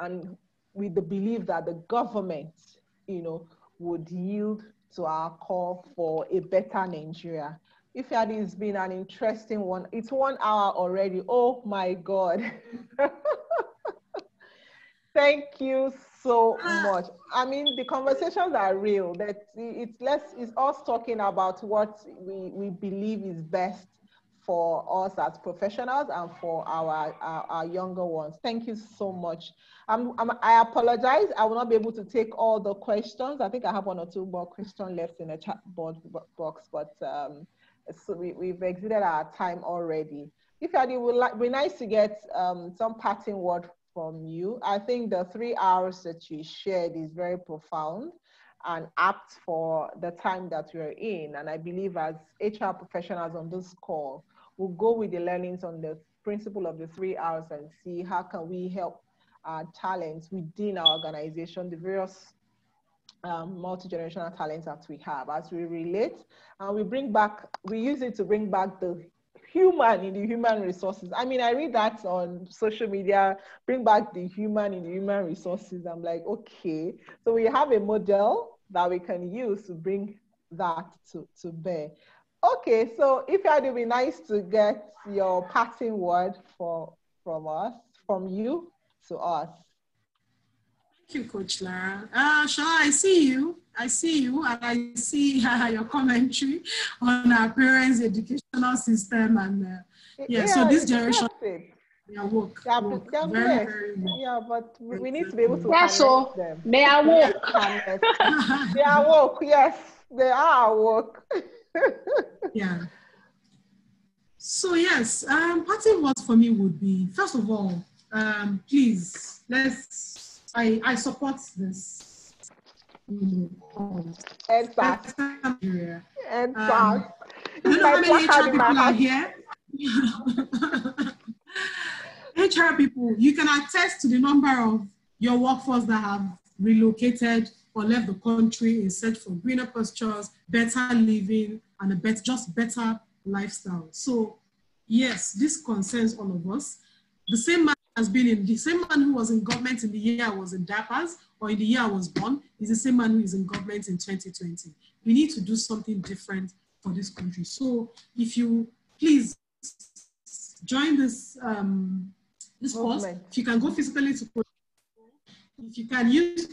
S1: and with the belief that the government, you know, would yield to our call for a better Nigeria. If it has been an interesting one, it's one hour already. Oh my God. Thank you so much. I mean, the conversations are real. That it's less, it's us talking about what we, we believe is best for us as professionals and for our, our, our younger ones. Thank you so much. I apologize. I will not be able to take all the questions. I think I have one or two more questions left in the chat board box, but um, so we, we've exited our time already. If it would like, be nice to get um, some parting word from you. I think the three R's that you shared is very profound and apt for the time that we're in. And I believe as HR professionals on this call, we'll go with the learnings on the principle of the three R's and see how can we help our talents within our organization, the various um, multi-generational talents that we have as we relate and we bring back, we use it to bring back the human in the human resources. I mean, I read that on social media, bring back the human in the human resources. I'm like, okay. So we have a model that we can use to bring that to, to bear. Okay, so if it would be nice to get your parting word for from us, from you to us.
S5: Thank you, Coach Lara. Uh, Shaw, I see you. I see you, and I see uh, your commentary on our parents' educational system, and uh, yeah, yeah, so this generation. They are woke.
S1: They are,
S5: woke.
S1: They
S5: very,
S1: very woke. Yeah, but we, we need to be able to
S3: That's all.
S1: them.
S3: They are woke.
S1: they are woke, yes. They are woke.
S5: yeah. So yes, um, parting words for me would be first of all, um, please let's. I I support this.
S1: Exact.
S5: Nigeria.
S1: Exact.
S5: Um, I don't know how many HR people are here. HR people, you can attest to the number of your workforce that have relocated or left the country in search for greener pastures, better living, and a better, just better lifestyle. So, yes, this concerns all of us. The same man has been in the same man who was in government in the year I was in diapers or in the year I was born is the same man who is in government in 2020. We need to do something different for this country. So, if you please join this um, this course, if you can go physically to if you can use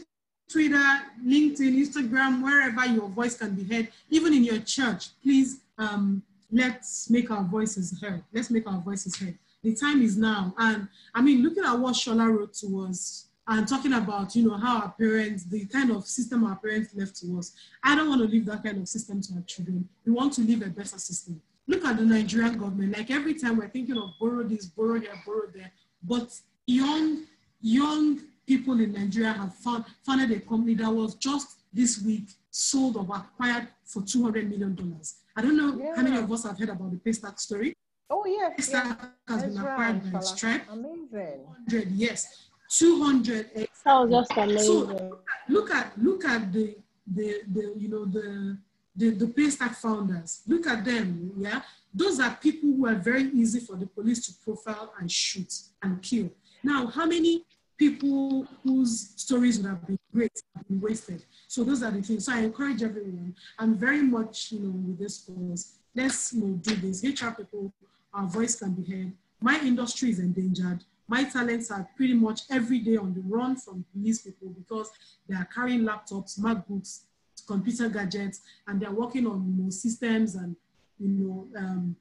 S5: Twitter, LinkedIn, Instagram, wherever your voice can be heard, even in your church, please um, let's make our voices heard. Let's make our voices heard. The time is now. And I mean, looking at what Shola wrote to us and talking about, you know, how our parents, the kind of system our parents left to us, I don't want to leave that kind of system to our children. We want to leave a better system. Look at the Nigerian government. Like every time we're thinking of borrow this, borrow here, borrow there. But young, young people in Nigeria have found, founded a company that was just this week sold or acquired for $200 million. I don't know yeah. how many of us have heard about the Paystack story.
S1: Oh, yes.
S5: Paystack yeah. has That's been acquired right. by Stripe.
S1: Amazing.
S5: 200, yes. 200. Eh.
S3: That was just amazing.
S5: So look at, look at the, the, the, you know, the, the, the Paystack founders. Look at them, yeah? Those are people who are very easy for the police to profile and shoot and kill. Now, how many people whose stories would have been great have been wasted? So those are the things. So I encourage everyone. I'm very much, you know, with this cause. Let's, you know, do this. HR people, our voice can be heard. My industry is endangered. My talents are pretty much every day on the run from police people because they are carrying laptops, MacBooks, computer gadgets, and they're working on you know, systems and you know um,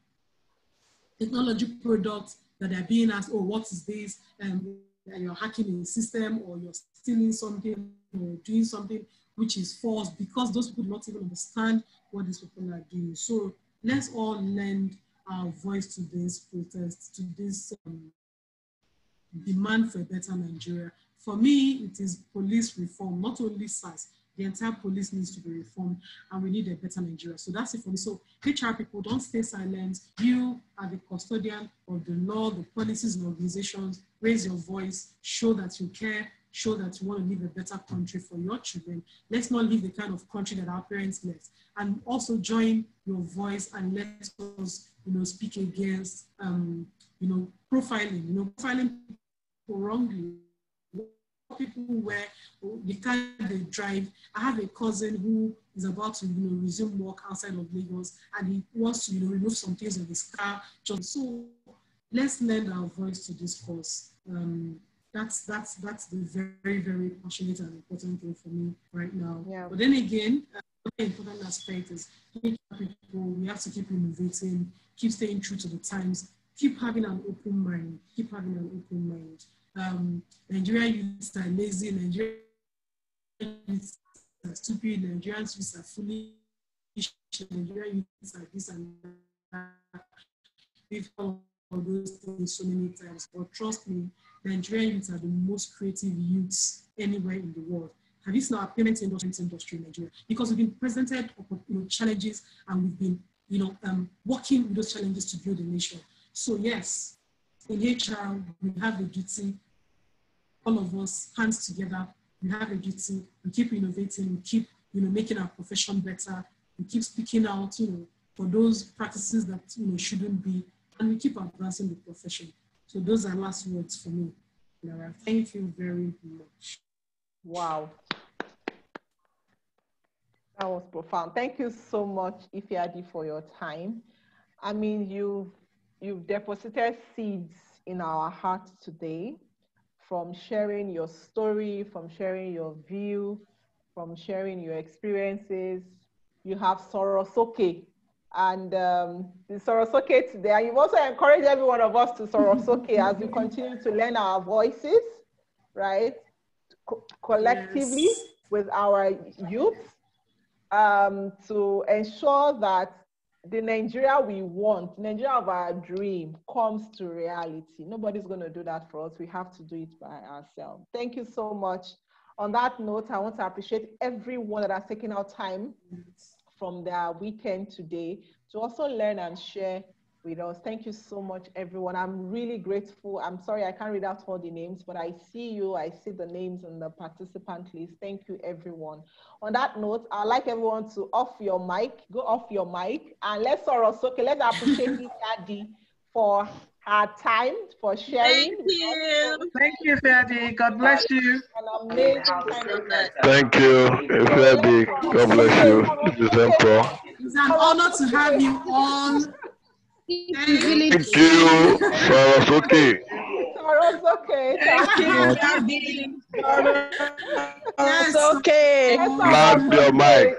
S5: technology products that are being asked, oh, what is this? Um, you're hacking a system or you're stealing something or doing something which is false because those people do not even understand what these people are doing. So let's all lend our voice to this protest, to this um, demand for a better Nigeria. For me, it is police reform, not only SARS, the entire police needs to be reformed and we need a better Nigeria. So that's it for me. So HR people, don't stay silent. You are the custodian of the law, the policies and organizations. Raise your voice, show that you care, show that you want to leave a better country for your children. Let's not leave the kind of country that our parents left. And also join your voice and let us, you know, speak against, um, you know, profiling, you know, profiling people wrongly people where the car they drive. I have a cousin who is about to you know resume work outside of Lagos and he wants to you know remove some things of his car. Just so let's lend our voice to this cause. Um, that's that's that's the very very passionate and important thing for me right now.
S1: Yeah.
S5: But then again, uh, the important aspect is people. We have to keep innovating, keep staying true to the times, keep having an open mind, keep having an open mind um, Nigerian youths are lazy, Nigerian youths are stupid, Nigerian youths are foolish, Nigerian youths are this and that. We've all those things so many times, but trust me, Nigerian youths are the most creative youths anywhere in the world. Have you seen our payment industry, industry in Nigeria? Because we've been presented you know, challenges and we've been you know, um, working with those challenges to build a nation. So yes, in HR, we have a duty, all of us, hands together, we have a duty, we keep innovating, we keep, you know, making our profession better, we keep speaking out, you know, for those practices that, you know, shouldn't be, and we keep advancing the profession. So those are last words for me. Lara. Thank you very much.
S1: Wow. That was profound. Thank you so much, Ifeadi, for your time. I mean, you've, you've deposited seeds in our hearts today from sharing your story, from sharing your view, from sharing your experiences. You have Sorosoke, and um, the Sorosoke today. And you've also encouraged every one of us to Sorosoke as we continue to learn our voices, right? Co collectively yes. with our youth um, to ensure that the Nigeria we want, Nigeria of our dream, comes to reality. Nobody's going to do that for us. We have to do it by ourselves. Thank you so much. On that note, I want to appreciate everyone that has taken out time from their weekend today to also learn and share with us. Thank you so much, everyone. I'm really grateful. I'm sorry I can't read out all the names, but I see you. I see the names on the participant list. Thank you, everyone. On that note, I'd like everyone to off your mic, go off your mic, and let's also, okay, let's appreciate Daddy for her time, for sharing.
S4: Thank you. Thank you, Fadi. God bless you.
S6: An amazing time. Thank you, Fadi. God bless you. This is
S5: It's an honor to have you on
S6: Thank you. Sorosoke.
S1: Sarah's okay.
S5: Thank you,
S1: Gabby. Sarah's okay.
S6: Clap your mic.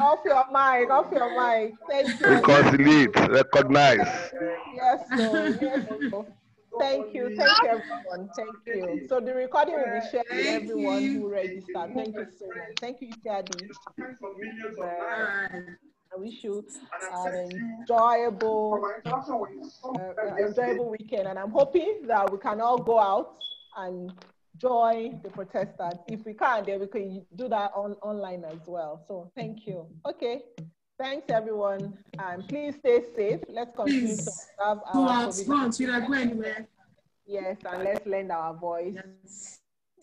S1: Off your mic. Off your mic. Thank you.
S6: Reconciliate. Recognize.
S1: Yes, sir. Yes, sir. Thank you. Thank you, everyone. Thank you. So the recording will be shared with everyone who registered. Thank you so much. Thank you, Daddy. I wish you an enjoyable, uh, enjoyable weekend. And I'm hoping that we can all go out and join the protesters. If we can, then we can do that on, online as well. So thank you. Okay. Thanks, everyone. And please stay safe. Let's continue please. to
S5: observe our go out, go out. You not go anywhere.
S1: Yes, and let's lend our voice yes.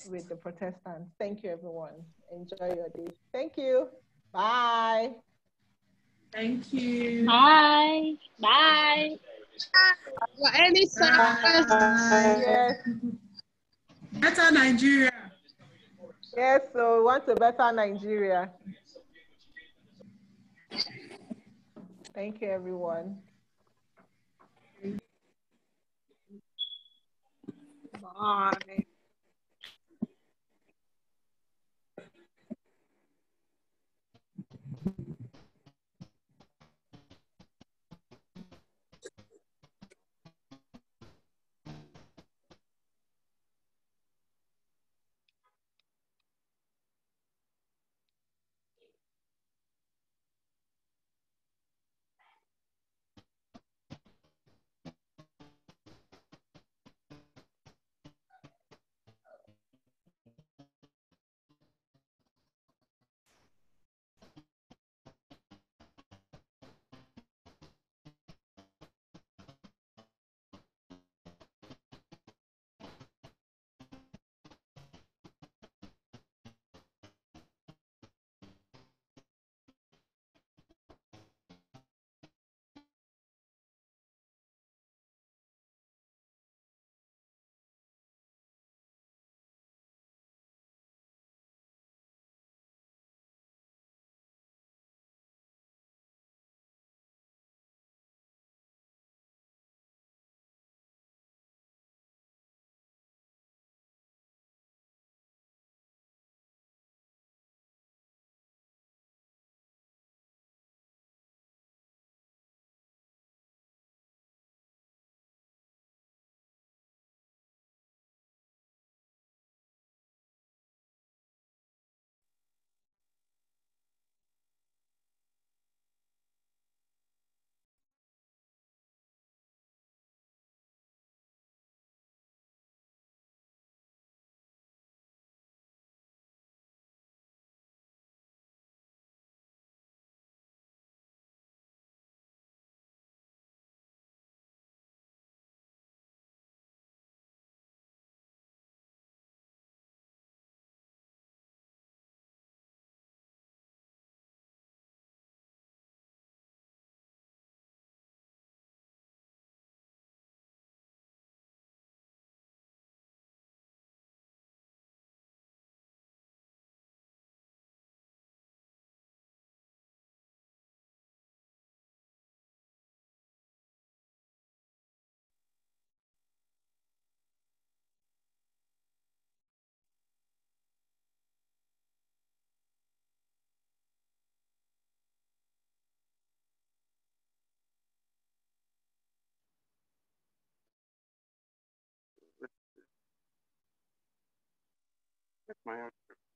S1: with the protestants. Thank you, everyone. Enjoy your day. Thank you. Bye.
S5: Thank you.
S3: Bye. Bye.
S5: For any service.
S1: Yes.
S5: Better Nigeria.
S1: Yes, so we want a better Nigeria. Thank you, everyone.
S5: Bye.
S7: That's my answer.